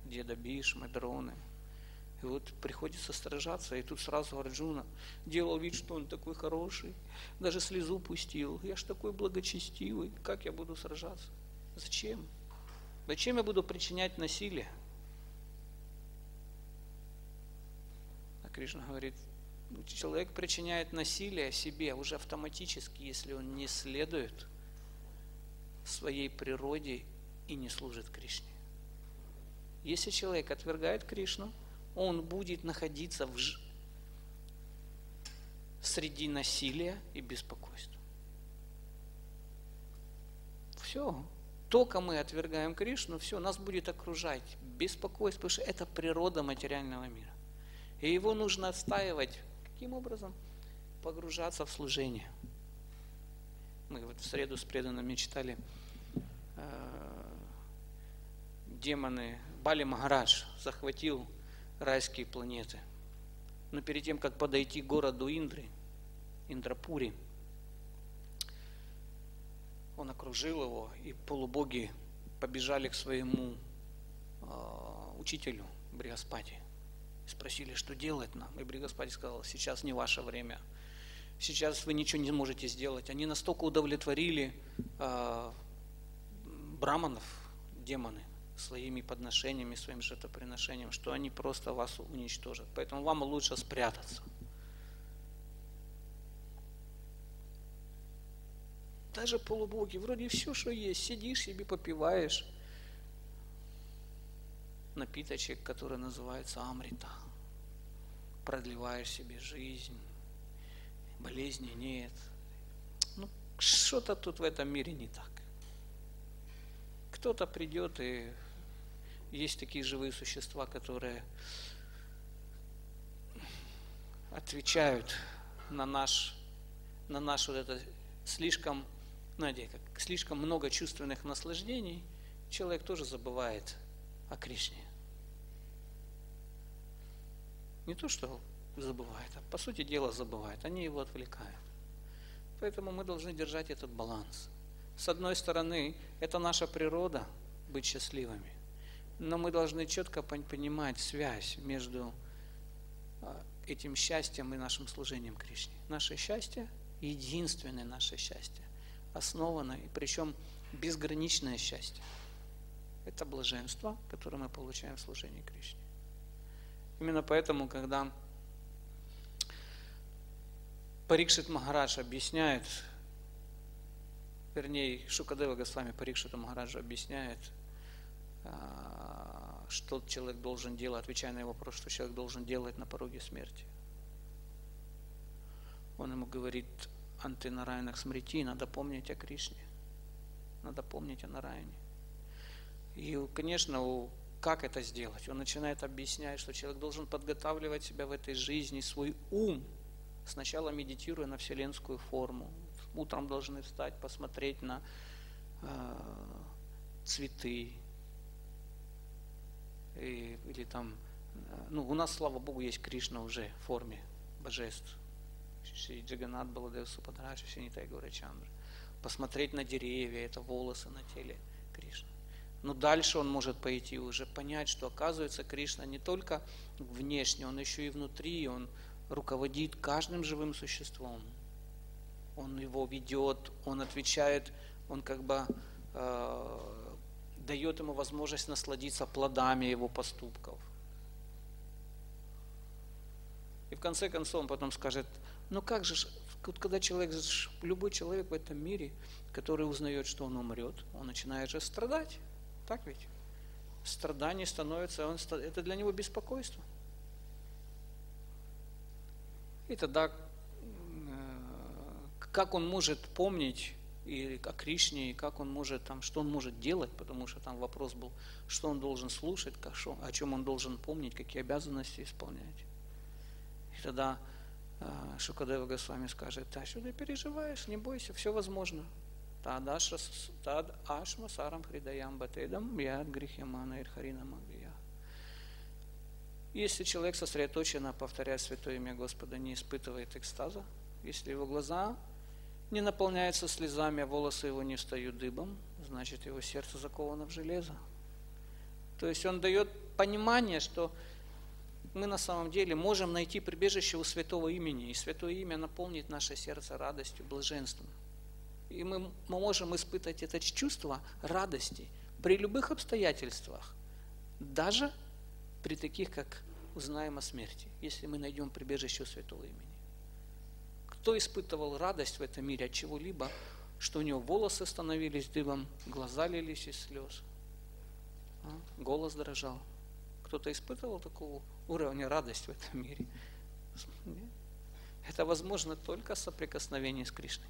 деда Бишмы, Дроны – и вот приходится сражаться, и тут сразу Арджуна делал вид, что он такой хороший, даже слезу пустил. Я ж такой благочестивый, как я буду сражаться? Зачем? Зачем я буду причинять насилие? А Кришна говорит, человек причиняет насилие себе уже автоматически, если он не следует своей природе и не служит Кришне. Если человек отвергает Кришну, он будет находиться в ж... среди насилия и беспокойства. Все. Только мы отвергаем Кришну, все, нас будет окружать беспокойство, потому что это природа материального мира. И его нужно отстаивать. Каким образом? Погружаться в служение. Мы вот в среду с преданными читали э, демоны Бали Магарадж захватил райские планеты. Но перед тем, как подойти к городу Индры, Индрапури, он окружил его, и полубоги побежали к своему э, учителю Бригаспати. Спросили, что делать нам. И Бригаспати сказал, сейчас не ваше время. Сейчас вы ничего не можете сделать. Они настолько удовлетворили э, браманов, демоны, своими подношениями, своим жертвоприношением, что они просто вас уничтожат. Поэтому вам лучше спрятаться. Даже полубоги, вроде все, что есть, сидишь себе, попиваешь напиточек, который называется амрита. Продлеваешь себе жизнь, болезни нет. Ну, что-то тут в этом мире не так. Кто-то придет и есть такие живые существа, которые отвечают на наш, на наш вот это слишком, знаете, как слишком много чувственных наслаждений, человек тоже забывает о Кришне. Не то, что забывает, а по сути дела забывает, они его отвлекают. Поэтому мы должны держать этот баланс. С одной стороны, это наша природа быть счастливыми. Но мы должны четко понимать связь между а, этим счастьем и нашим служением Кришне. Наше счастье, единственное наше счастье, основано, и причем безграничное счастье. Это блаженство, которое мы получаем в служении Кришне. Именно поэтому, когда Парикшит Махарадж объясняет, вернее, Шукадева Госвами Парикшита Махараджа объясняет, а, что человек должен делать, отвечая на его вопрос, что человек должен делать на пороге смерти. Он ему говорит, Анты Нарайнах смрити, надо помнить о Кришне, надо помнить о Нараяне. И, конечно, как это сделать? Он начинает объяснять, что человек должен подготавливать себя в этой жизни, свой ум, сначала медитируя на вселенскую форму. Утром должны встать, посмотреть на э, цветы, и, или там, э, ну, у нас, слава Богу, есть Кришна уже в форме божеств. Джаганат Баладев Супадраджи, Шинитай Гурачандра. Посмотреть на деревья, это волосы на теле Кришны. Но дальше он может пойти уже понять, что оказывается Кришна не только внешне, он еще и внутри, он руководит каждым живым существом. Он его ведет, он отвечает, он как бы э, дает ему возможность насладиться плодами его поступков. И в конце концов он потом скажет, ну как же, когда человек, любой человек в этом мире, который узнает, что он умрет, он начинает же страдать. Так ведь? Страдание становится, он, это для него беспокойство. И тогда как он может помнить и о Кришне, и как он может там, что он может делать, потому что там вопрос был, что он должен слушать, как, что, о чем он должен помнить, какие обязанности исполнять. И тогда э, Шукадева Госвами скажет, да, что ты переживаешь, не бойся, все возможно. Тад ашма сарам хридаям батедам яд грихимана ирхарина магия. Если человек сосредоточенно повторяет святое имя Господа, не испытывает экстаза, если его глаза не наполняется слезами, а волосы его не встают дыбом, значит его сердце заковано в железо. То есть он дает понимание, что мы на самом деле можем найти прибежище у святого имени, и святое имя наполнит наше сердце радостью, блаженством. И мы, мы можем испытать это чувство радости при любых обстоятельствах, даже при таких, как узнаем о смерти, если мы найдем прибежище святого имени. Кто испытывал радость в этом мире от чего-либо, что у него волосы становились дыбом, глаза лились из слез, а? голос дрожал. Кто-то испытывал такого уровня радости в этом мире? Это возможно только соприкосновение с Кришной.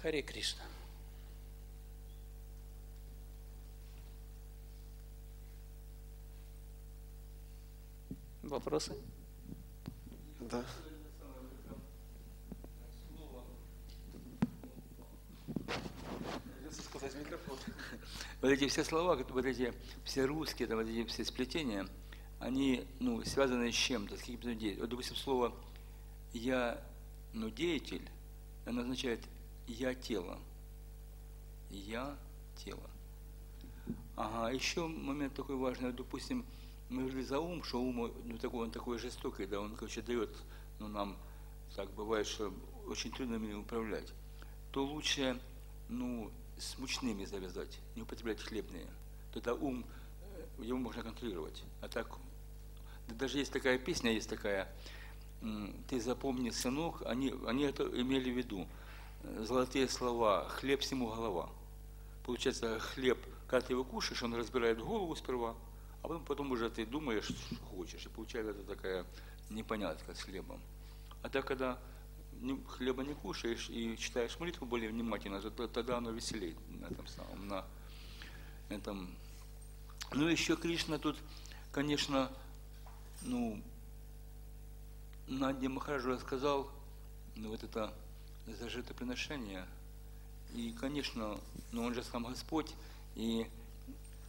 Харе Кришна. Вопросы? Да. Вот эти все слова, вот эти все русские, там, вот эти все сплетения, они ну, связаны с чем-то, с каким-то действием. Вот, допустим, слово «я ну, деятель», оно означает «я тело». «Я тело». Ага, еще момент такой важный, допустим, мы говорили за ум, что ум ну, такой, он такой жестокий, да, он, короче, дает ну, нам, так бывает, что очень трудно им управлять, то лучше, ну, с мучными завязать, не употреблять хлебные. Тогда ум, э, его можно контролировать. А так, даже есть такая песня, есть такая, ты запомни, сынок, они, они это имели в виду. Золотые слова, хлеб всему голова. Получается, хлеб, когда ты его кушаешь, он разбирает голову сперва, а потом, потом уже ты думаешь, что хочешь. И получается такая непонятка с хлебом. А так, когда хлеба не кушаешь и читаешь молитву более внимательно, то тогда оно веселее на этом самом, на этом. Ну, еще Кришна тут, конечно, ну, Надя Махараджу рассказал, ну, вот это зажитоприношение. И, конечно, ну, он же сам Господь, и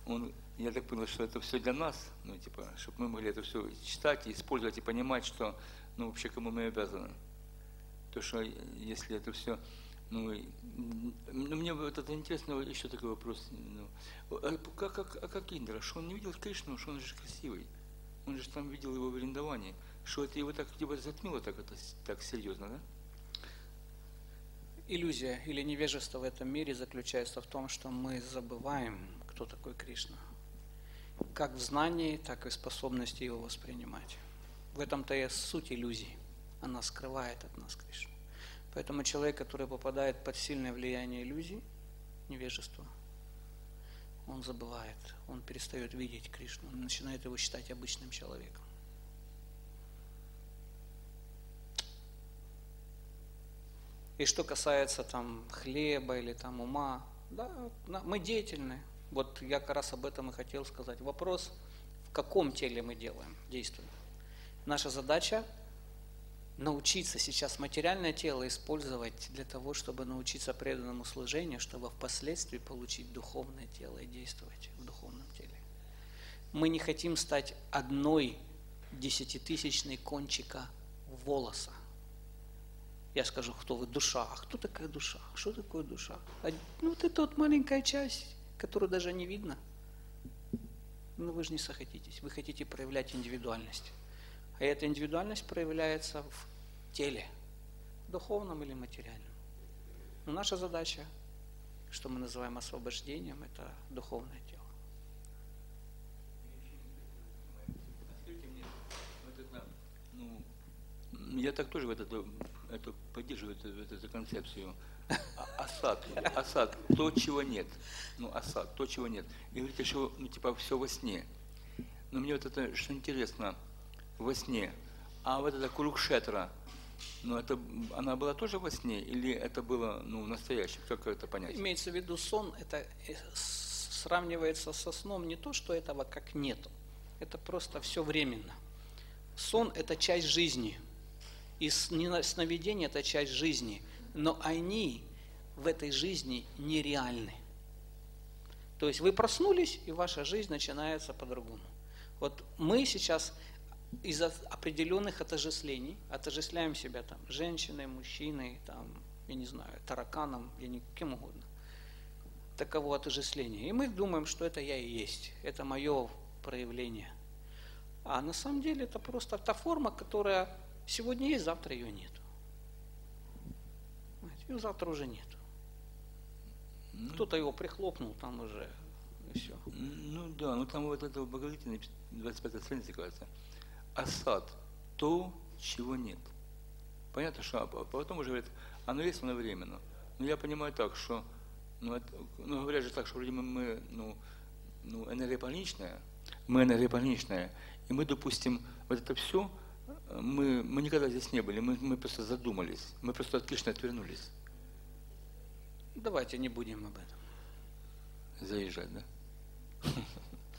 он, я так понял, что это все для нас, ну, типа, чтобы мы могли это все читать использовать, и понимать, что, ну, вообще, кому мы обязаны. То, что если это все ну, ну, мне вот это интересно, еще такой вопрос. Ну, а как, как, а как Индра? Что он не видел Кришну, что он же красивый? Он же там видел его в Вриндаване. Что это его так типа затмило так, это, так серьезно, да? Иллюзия или невежество в этом мире заключается в том, что мы забываем, кто такой Кришна. Как в знании, так и в способности его воспринимать. В этом-то и суть иллюзии она скрывает от нас Кришну. Поэтому человек, который попадает под сильное влияние иллюзий, невежества, он забывает, он перестает видеть Кришну, он начинает его считать обычным человеком. И что касается там хлеба или там ума, да, мы деятельны. Вот я как раз об этом и хотел сказать. Вопрос, в каком теле мы делаем, действуем. Наша задача научиться сейчас материальное тело использовать для того, чтобы научиться преданному служению, чтобы впоследствии получить духовное тело и действовать в духовном теле. Мы не хотим стать одной десятитысячной кончика волоса. Я скажу, кто вы, душа. А кто такая душа? Что такое душа? А, ну, вот это вот маленькая часть, которую даже не видно. Но вы же не захотитесь. Вы хотите проявлять индивидуальность. И эта индивидуальность проявляется в теле, духовном или материальном. Но наша задача, что мы называем освобождением, это духовное тело. Ну, я так тоже в это, это поддерживаю эту, эту концепцию. А, осад, осад, то, чего нет. Ну, осад, то, чего нет. И говорите, что, ну, типа, все во сне. Но мне вот это, что интересно, во сне. А вот это Курукшетра, ну это, она была тоже во сне или это было ну, настоящее? Как это понять? Имеется в виду сон, это э, сравнивается со сном не то, что этого как нету. Это просто все временно. Сон – это часть жизни. И сновидение – это часть жизни. Но они в этой жизни нереальны. То есть вы проснулись, и ваша жизнь начинается по-другому. Вот мы сейчас из-за определенных отождествлений отождествляем себя там женщиной, мужчиной, там, я не знаю, тараканом, я не, кем угодно. Таково отождествление. И мы думаем, что это я и есть, это мое проявление. А на самом деле это просто та форма, которая сегодня есть, завтра ее нет. Его завтра уже нет. Ну, Кто-то его прихлопнул, там уже и все. Ну да, ну там вот это в Бхагавате, 25 страница, кажется. Асад – то, чего нет. Понятно, что а потом уже говорят, оно есть, оно временно. Но я понимаю так, что, ну, это, ну говорят же так, что вроде мы, мы ну, ну, энергополничная, мы энергополничная, и мы, допустим, вот это все, мы, мы никогда здесь не были, мы, мы просто задумались, мы просто от Кришны отвернулись. Давайте не будем об этом. Заезжать, да?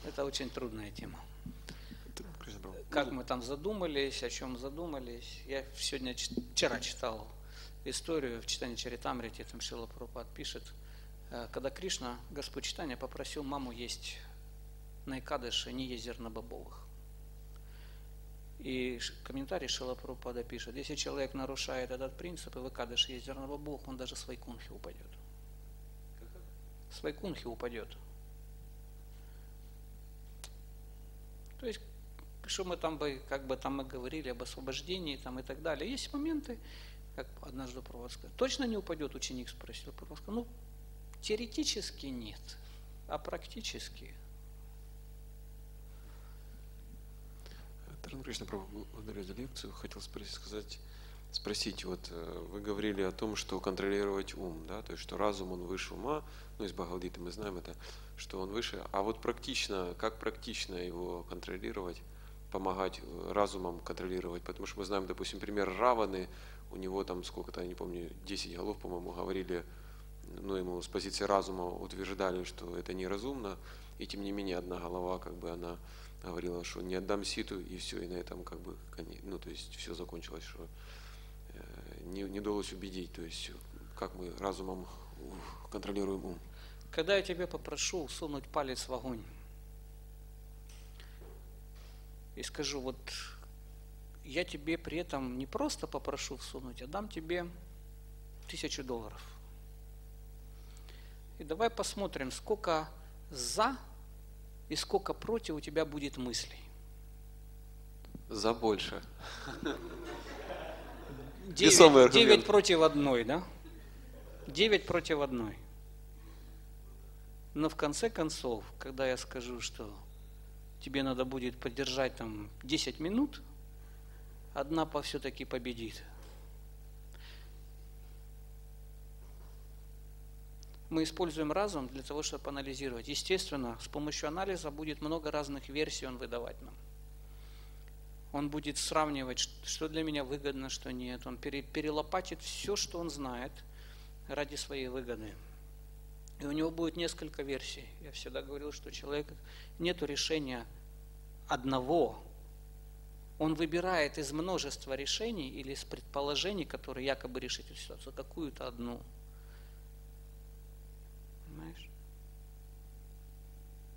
Это очень трудная тема. Как мы там задумались, о чем задумались. Я сегодня, вчера читал историю в читании Чаритамрити, там Шила Прабхупад пишет, э, когда Кришна, Господь читания, попросил маму есть на Икадыше, не есть зернобобовых. И комментарий Шила Прабхупада пишет, если человек нарушает этот принцип, и в Икадыше есть зернобобовых, он даже с Вайкунхи упадет. С Вайкунхи упадет. То есть, что мы там бы, как бы там мы говорили об освобождении там и так далее. Есть моменты, как однажды Прабхупада точно не упадет ученик, спросил Прабхупада. Ну, теоретически нет, а практически. Таран Кришна благодарю за лекцию. Хотел спросить, сказать, спросить, вот э, вы говорили о том, что контролировать ум, да, то есть что разум, он выше ума, ну из Бхагавадгиты мы знаем это, что он выше, а вот практично, как практично его контролировать, помогать э, разумом контролировать, потому что мы знаем, допустим, пример Раваны, у него там сколько-то, я не помню, 10 голов, по-моему, говорили, ну, ему с позиции разума утверждали, что это неразумно, и тем не менее одна голова, как бы она говорила, что не отдам ситу, и все, и на этом как бы, ну, то есть все закончилось, что э, не, не удалось убедить, то есть как мы разумом контролируем ум. Когда я тебя попрошу сунуть палец в огонь и скажу, вот я тебе при этом не просто попрошу всунуть, а дам тебе тысячу долларов. И давай посмотрим, сколько за и сколько против у тебя будет мыслей. За больше. Девять, девять против одной, да? Девять против одной. Но в конце концов, когда я скажу, что тебе надо будет поддержать там 10 минут, одна по все-таки победит. Мы используем разум для того, чтобы анализировать. Естественно, с помощью анализа будет много разных версий он выдавать нам. Он будет сравнивать, что для меня выгодно, что нет. Он пере- перелопатит все, что он знает ради своей выгоды. И у него будет несколько версий. Я всегда говорил, что у человека нет решения одного. Он выбирает из множества решений или из предположений, которые якобы решат ситуацию, какую-то одну. Понимаешь?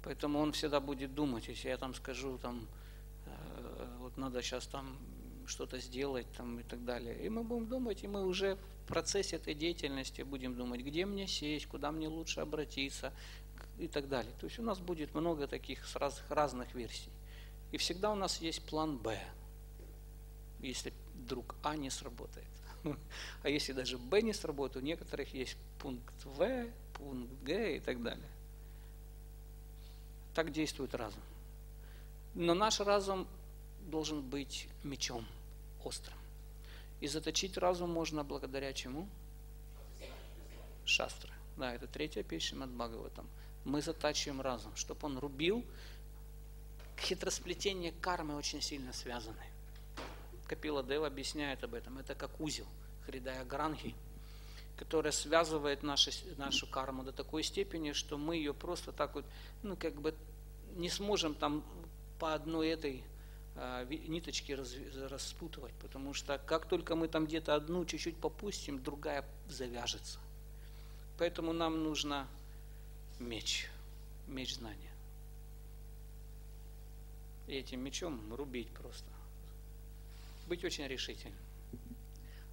Поэтому он всегда будет думать, если я там скажу, там, э, вот надо сейчас там что-то сделать там, и так далее. И мы будем думать, и мы уже в процессе этой деятельности будем думать, где мне сесть, куда мне лучше обратиться и так далее. То есть у нас будет много таких раз- разных версий. И всегда у нас есть план Б, если вдруг А не сработает. А если даже Б не сработает, у некоторых есть пункт В, пункт Г и так далее. Так действует разум. Но наш разум должен быть мечом острым. И заточить разум можно благодаря чему? Шастры. Да, это третья песня от Бхагаватам. Мы затачиваем разум, чтобы он рубил. Хитросплетение кармы очень сильно связаны. Капила Дева объясняет об этом. Это как узел Хридая Гранги, которая связывает наши, нашу карму до такой степени, что мы ее просто так вот, ну, как бы не сможем там по одной этой ви- ниточке распутывать, потому что как только мы там где-то одну чуть-чуть попустим, другая завяжется. Поэтому нам нужно меч, меч знания. И этим мечом рубить просто. Быть очень решительным.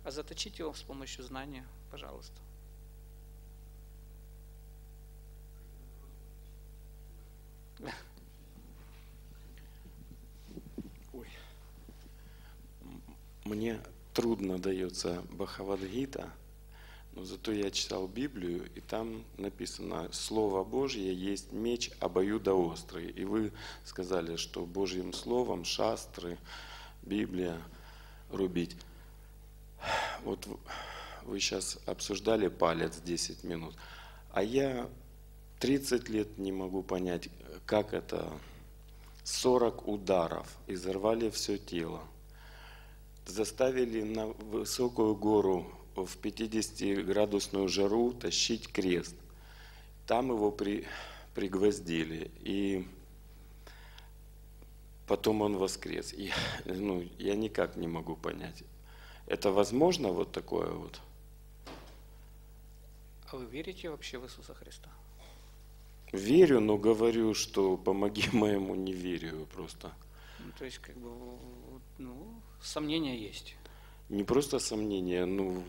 А заточить его с помощью знания, пожалуйста. Ой. Мне трудно дается Бхагавадгита, Но зато я читал Библию, и там написано, Слово Божье есть меч обоюдоострый. И вы сказали, что Божьим Словом шастры, Библия рубить. Вот вы сейчас обсуждали палец 10 минут, а я 30 лет не могу понять, как это 40 ударов, изорвали все тело. Заставили на высокую гору в 50-градусную жару тащить крест. Там его при, пригвоздили. И потом он воскрес. И, ну, я никак не могу понять. Это возможно вот такое вот? Вы верите вообще в Иисуса Христа? Верю, но говорю, что помоги моему неверию просто. Ну, то есть, как бы, ну, сомнения есть. Не просто сомнения, ну,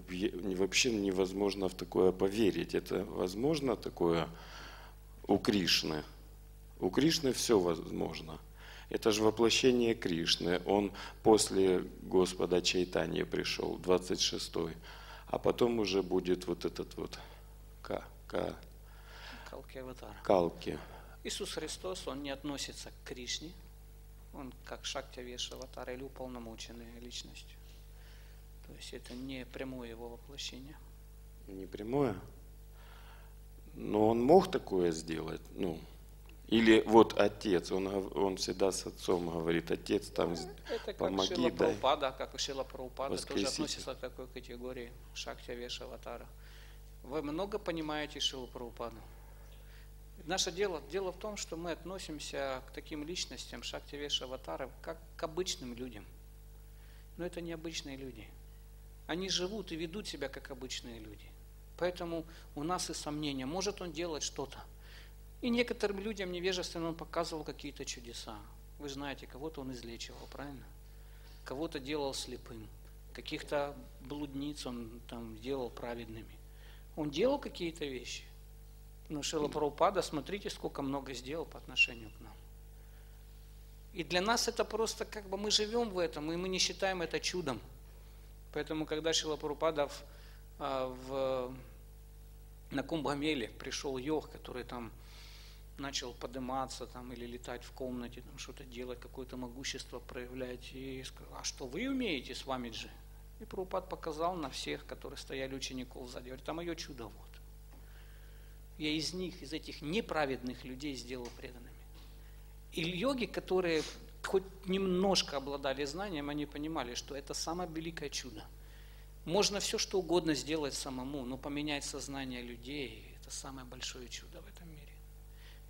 вообще невозможно в такое поверить. Это возможно такое у Кришны. У Кришны все возможно. Это же воплощение Кришны. Он после Господа Чайтанья пришел, 26-й. А потом уже будет вот этот вот К, К, Калки Аватара. Калки. Иисус Христос, Он не относится к Кришне. Он как Шакти Веша Аватара или уполномоченная личность. То есть это не прямое его воплощение. Не прямое? Но он мог такое сделать, ну, или вот отец, он, он всегда с отцом говорит, отец там Это как помоги, Шила дай. Прабхупада, как Шила Прабхупада тоже относится к такой категории Шакти Веша Аватара. Вы много понимаете Шилу Прабхупаду? Наше дело, дело в том, что мы относимся к таким личностям Шакти Веша Аватара как к обычным людям. Но это не обычные люди. Они живут и ведут себя как обычные люди. Поэтому у нас и сомнения, может он делать что-то. И некоторым людям невежественно он показывал какие-то чудеса. Вы знаете, кого-то он излечивал, правильно? Кого-то делал слепым, каких-то блудниц он там делал праведными. Он делал какие-то вещи. Но Шила Прабхупада, смотрите, сколько много сделал по отношению к нам. И для нас это просто как бы мы живем в этом, и мы не считаем это чудом. Поэтому, когда Шила Прабхупада в, в, на Кумбамеле пришел йог, который там начал подниматься там, или летать в комнате, там, что-то делать, какое-то могущество проявлять, и сказал, а что вы умеете с вами же? И Прабхупад показал на всех, которые стояли учеников сзади, говорит, а мое чудо вот. Я из них, из этих неправедных людей сделал преданными. И йоги, которые хоть немножко обладали знанием, они понимали, что это самое великое чудо. Можно все, что угодно сделать самому, но поменять сознание людей – это самое большое чудо в этом мире.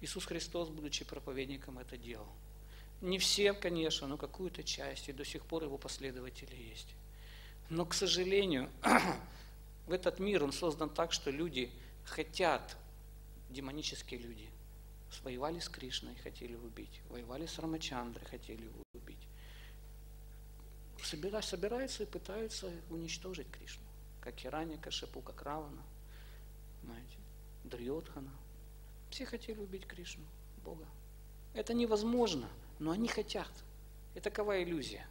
Иисус Христос, будучи проповедником, это делал. Не все, конечно, но какую-то часть, и до сих пор его последователи есть. Но, к сожалению, в этот мир он создан так, что люди хотят, демонические люди, воевали с Кришной, хотели убить, воевали с Рамачандрой, хотели убить. Собира- Собираются и пытаются уничтожить Кришну, как Хираня, Кашипу, как Равана, знаете, Дурьотхана. Все хотели убить Кришну, Бога. Это невозможно, но они хотят. И такова иллюзия.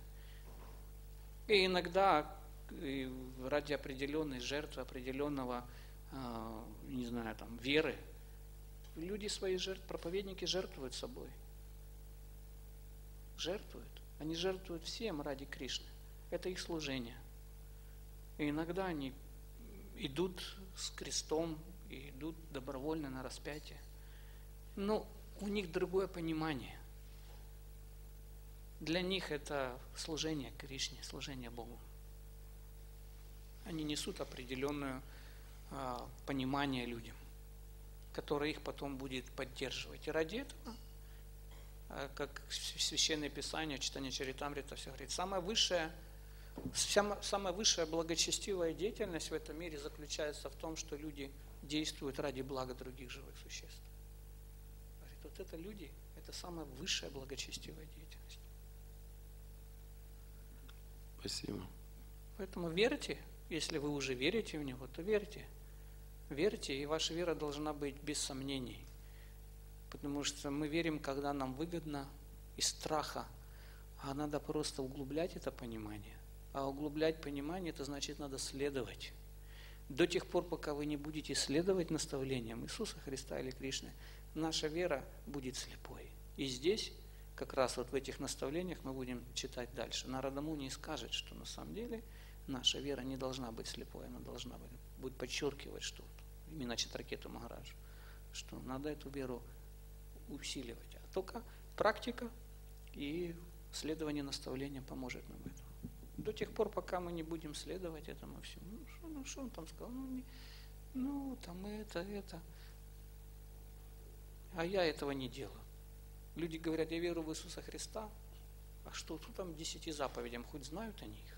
И иногда и ради определенной жертвы, определенного, а, не знаю, там, веры, люди свои жертвы, проповедники жертвуют собой. Жертвуют. Они жертвуют всем ради Кришны. Это их служение. И иногда они идут с крестом и идут добровольно на распятие. Но у них другое понимание. Для них это служение Кришне, служение Богу. Они несут определенное а, понимание людям, которое их потом будет поддерживать. И ради этого, а, как Священное Писание, читание Чаритамрита все говорит, самое высшее, сама- самая высшая благочестивая деятельность в этом мире заключается в том, что люди действуют ради блага других живых существ. Говорит, вот это люди, это самая высшая благочестивая деятельность. Спасибо. Поэтому верьте, если вы уже верите в Него, то верьте. Верьте, и ваша вера должна быть без сомнений. Потому что мы верим, когда нам выгодно, из страха. А надо просто углублять это понимание. А углублять понимание, это значит, надо следовать. До тех пор, пока вы не будете следовать наставлениям Иисуса Христа или Кришны, наша вера будет слепой. И здесь, как раз вот в этих наставлениях мы будем читать дальше. Нарадамуни скажет, что на самом деле наша вера не должна быть слепой, она должна быть, будет подчеркивать, что именно Читракету Махараджу, что надо эту веру усиливать. А только практика и следование наставлениям поможет нам в этом. До тех пор, пока мы не будем следовать этому всему. Ну, что, ну, что он там сказал? Ну, не, ну, там это, это. А я этого не делаю. Люди говорят, я верю в Иисуса Христа. А что тут там десяти заповедям? Хоть знают они их?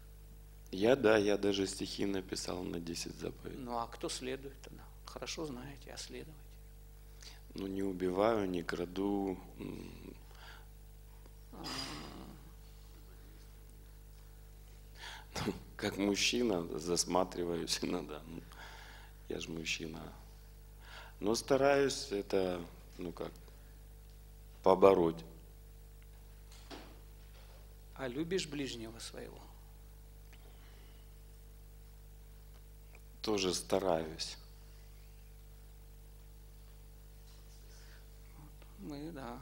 Я, да, я даже стихи написал на 10 заповедей. Ну, а кто следует тогда? Хорошо знаете, а следовать? Ну, не убиваю, не краду, м, как мужчина засматриваюсь иногда. Ну, Я же мужчина. Но стараюсь это, ну как, побороть. А любишь ближнего своего? Тоже стараюсь. Мы, да,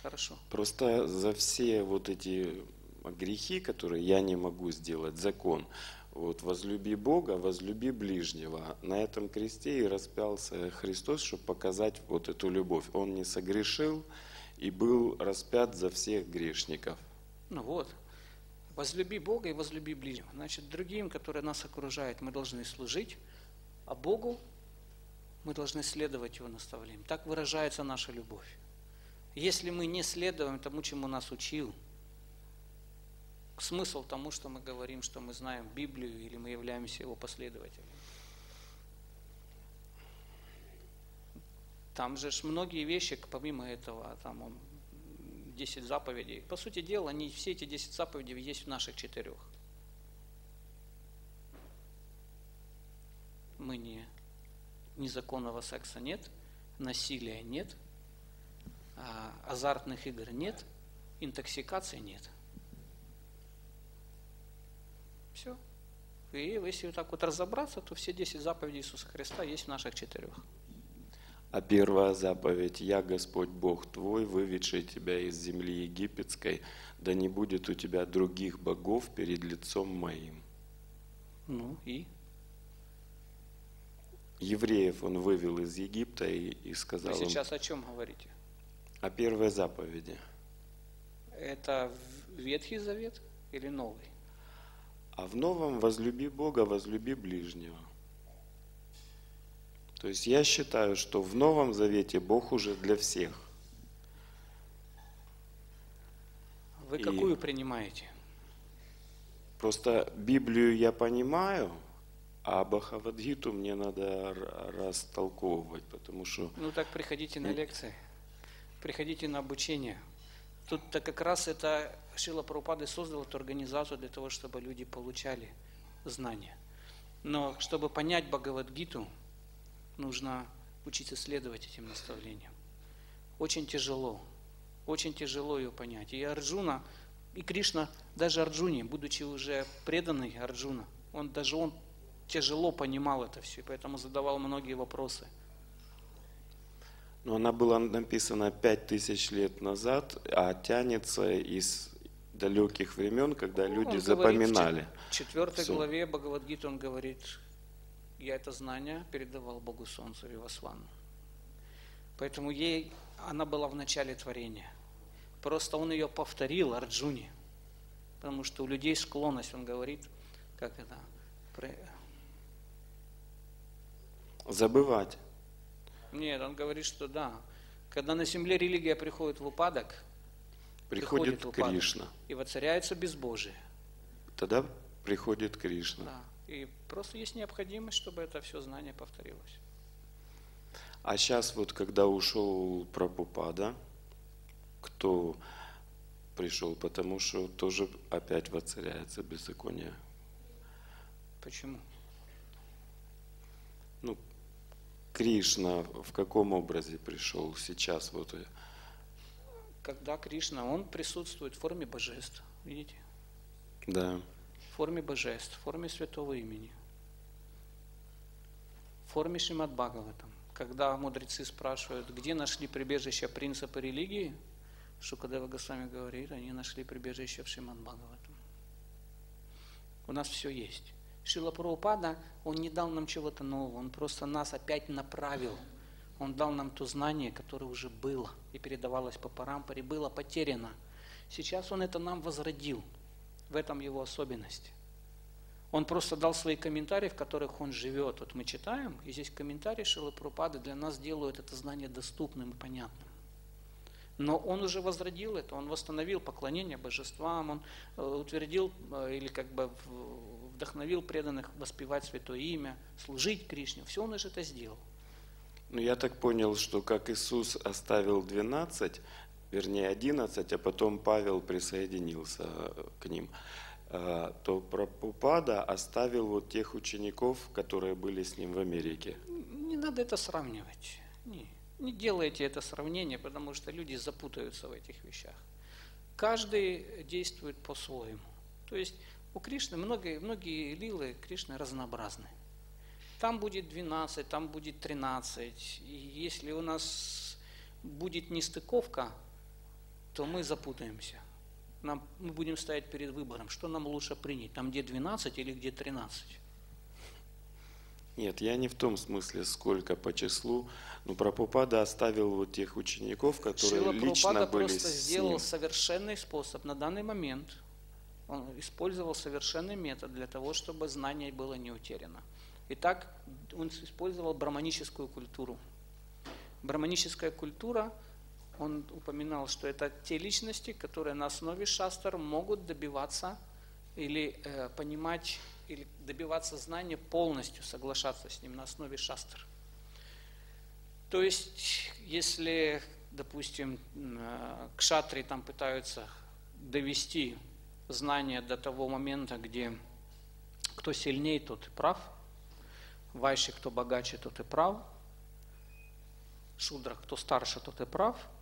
хорошо. Просто за все вот эти грехи, которые я не могу сделать, закон, вот возлюби Бога, возлюби ближнего. На этом кресте и распялся Христос, чтобы показать вот эту любовь. Он не согрешил и был распят за всех грешников. Ну вот. Возлюби Бога и возлюби ближнего. Значит, другим, которые нас окружают, мы должны служить, а Богу мы должны следовать Его наставлениям. Так выражается наша любовь. Если мы не следуем тому, чему нас учил, смысл тому, что мы говорим, что мы знаем Библию или мы являемся его последователями. Там же ж многие вещи, помимо этого, там он 10 заповедей. По сути дела, они, все эти 10 заповедей есть в наших четырех. Мы не, незаконного секса нет, насилия нет, а, азартных игр нет, интоксикации нет. Все. И если вот так вот разобраться, то все 10 заповедей Иисуса Христа есть в наших четырех. А первая заповедь «Я Господь Бог твой, выведший тебя из земли египетской, да не будет у тебя других богов перед лицом моим». Ну и Евреев он вывел из Египта и, и вы сказал им сейчас о чем говорите? о первой заповеди. Это Ветхий Завет или Новый? А в новом возлюби Бога, возлюби ближнего. То есть я считаю, что в Новом Завете Бог уже для всех. Вы И- какую принимаете? Просто Библию я понимаю, а Бхагавадгиту мне надо растолковывать, потому что Ну так приходите на лекции, приходите на обучение. Тут-то как раз это Шила Прабхупада создал эту организацию для того, чтобы люди получали знания. Но чтобы понять Бхагавадгиту, нужно учиться следовать этим наставлениям. Очень тяжело, очень тяжело ее понять. И Арджуна, и Кришна, даже Арджуне, будучи уже преданный Арджуна, он даже он тяжело понимал это все, и поэтому задавал многие вопросы. но она была написана пять тысяч лет назад, а тянется из далеких времен, когда Ну, люди он говорит в запоминали. чет- четвертой Всё. главе Бхагавадгиты он говорит, я это знание передавал Богу Солнцу Вивасвану. Поэтому ей, она была в начале творения. Просто он ее повторил Арджуне. Потому что у людей склонность, он говорит, как это, Забывать. нет, он говорит, что да, когда на земле религия приходит в упадок, Приходит в упадок, Кришна. и воцаряется безбожие. Тогда приходит Кришна. Да. И просто есть необходимость, чтобы это все знание повторилось. А сейчас вот, когда ушел Прабхупада, кто пришел, потому что тоже опять воцаряется беззаконие. Почему? Ну, Кришна в каком образе пришел сейчас? Вот когда Кришна, он присутствует в форме божеств, видите? да. В форме божеств, в форме святого имени. форме Шримад Бхагаватам. Когда мудрецы спрашивают, где нашли прибежище принципы религии, Шукадева Госвами говорит, они нашли прибежище в Шримад Бхагаватам. У нас все есть. Шила Прабхупада, он не дал нам чего-то нового, он просто нас опять направил. Он дал нам то знание, которое уже было и передавалось по парампоре, было потеряно. Сейчас он это нам возродил. В этом его особенность. Он просто дал свои комментарии, в которых он живет. Вот мы читаем, и здесь комментарии Шилы Прупады для нас делают это знание доступным и понятным. Но он уже возродил это, он восстановил поклонение божествам, он э, утвердил э, или как бы вдохновил преданных воспевать святое имя, служить Кришне. Все он уже это сделал. Ну, я так понял, что как Иисус оставил 12, вернее 11, а потом Павел присоединился к ним, э, то Прабхупада оставил вот тех учеников, которые были с ним в Америке. Не надо это сравнивать. Не, не делайте это сравнение, потому что люди запутаются в этих вещах. Каждый действует по-своему. То есть у Кришны многие, многие лилы Кришны разнообразны. Там будет 12, там будет 13. И если у нас будет нестыковка, то мы запутаемся. Нам, мы будем стоять перед выбором, что нам лучше принять, там где 12 или где 13. Нет, я не в том смысле, сколько по числу. Но Прабхупада оставил вот тех учеников, которые Шила лично Прабхупада были просто с сделал ним. совершенный способ на данный момент. Он использовал совершенный метод для того, чтобы знание было не утеряно. Итак, он использовал браманическую культуру. Браманическая культура – он упоминал, что это те личности, которые на основе шастр могут добиваться или э, понимать, или добиваться знания полностью, соглашаться с ним на основе шастр. То есть, если, допустим, э, кшатри там пытаются довести знание до того момента, где кто сильнее, тот и прав, вайши, кто богаче, тот и прав, шудра, кто старше, тот и прав –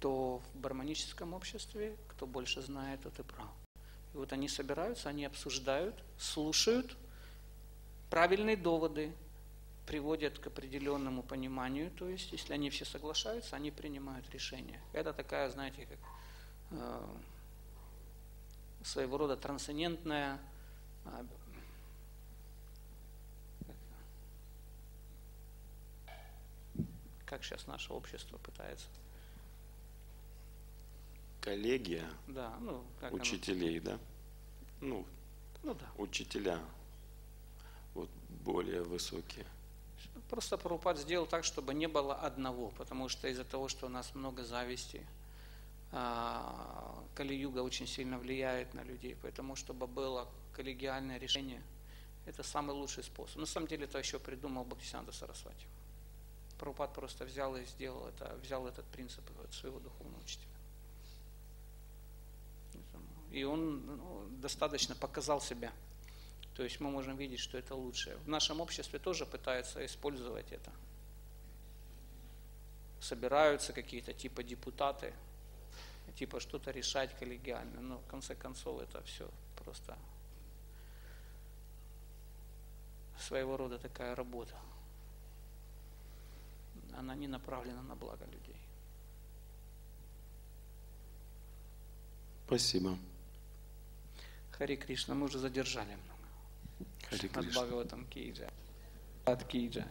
то в бармоническом обществе, кто больше знает, тот и прав. И вот они собираются, они обсуждают, слушают, правильные доводы приводят к определенному пониманию, то есть, если они все соглашаются, они принимают решение. Это такая, знаете, как э, своего рода трансцендентная э, как сейчас наше общество пытается коллегия да, ну, как учителей, оно? да? Ну, ну да. учителя вот более высокие. Просто Прабхупад сделал так, чтобы не было одного, потому что из-за того, что у нас много зависти, а, Кали-юга очень сильно влияет на людей, поэтому чтобы было коллегиальное решение, это самый лучший способ. На самом деле это еще придумал Бхактисанта Сарасвати. Прабхупад просто взял и сделал это, взял этот принцип от своего духовного учителя. И он ну, достаточно показал себя. То есть мы можем видеть, что это лучшее. В нашем обществе тоже пытаются использовать это. Собираются какие-то типа депутаты, типа что-то решать коллегиально. Но в конце концов это все просто своего рода такая работа. Она не направлена на благо людей. Спасибо. Хари Кришна, мы уже задержали много. Хари От Кришна. Бхагаватам Киджа. От Киджа.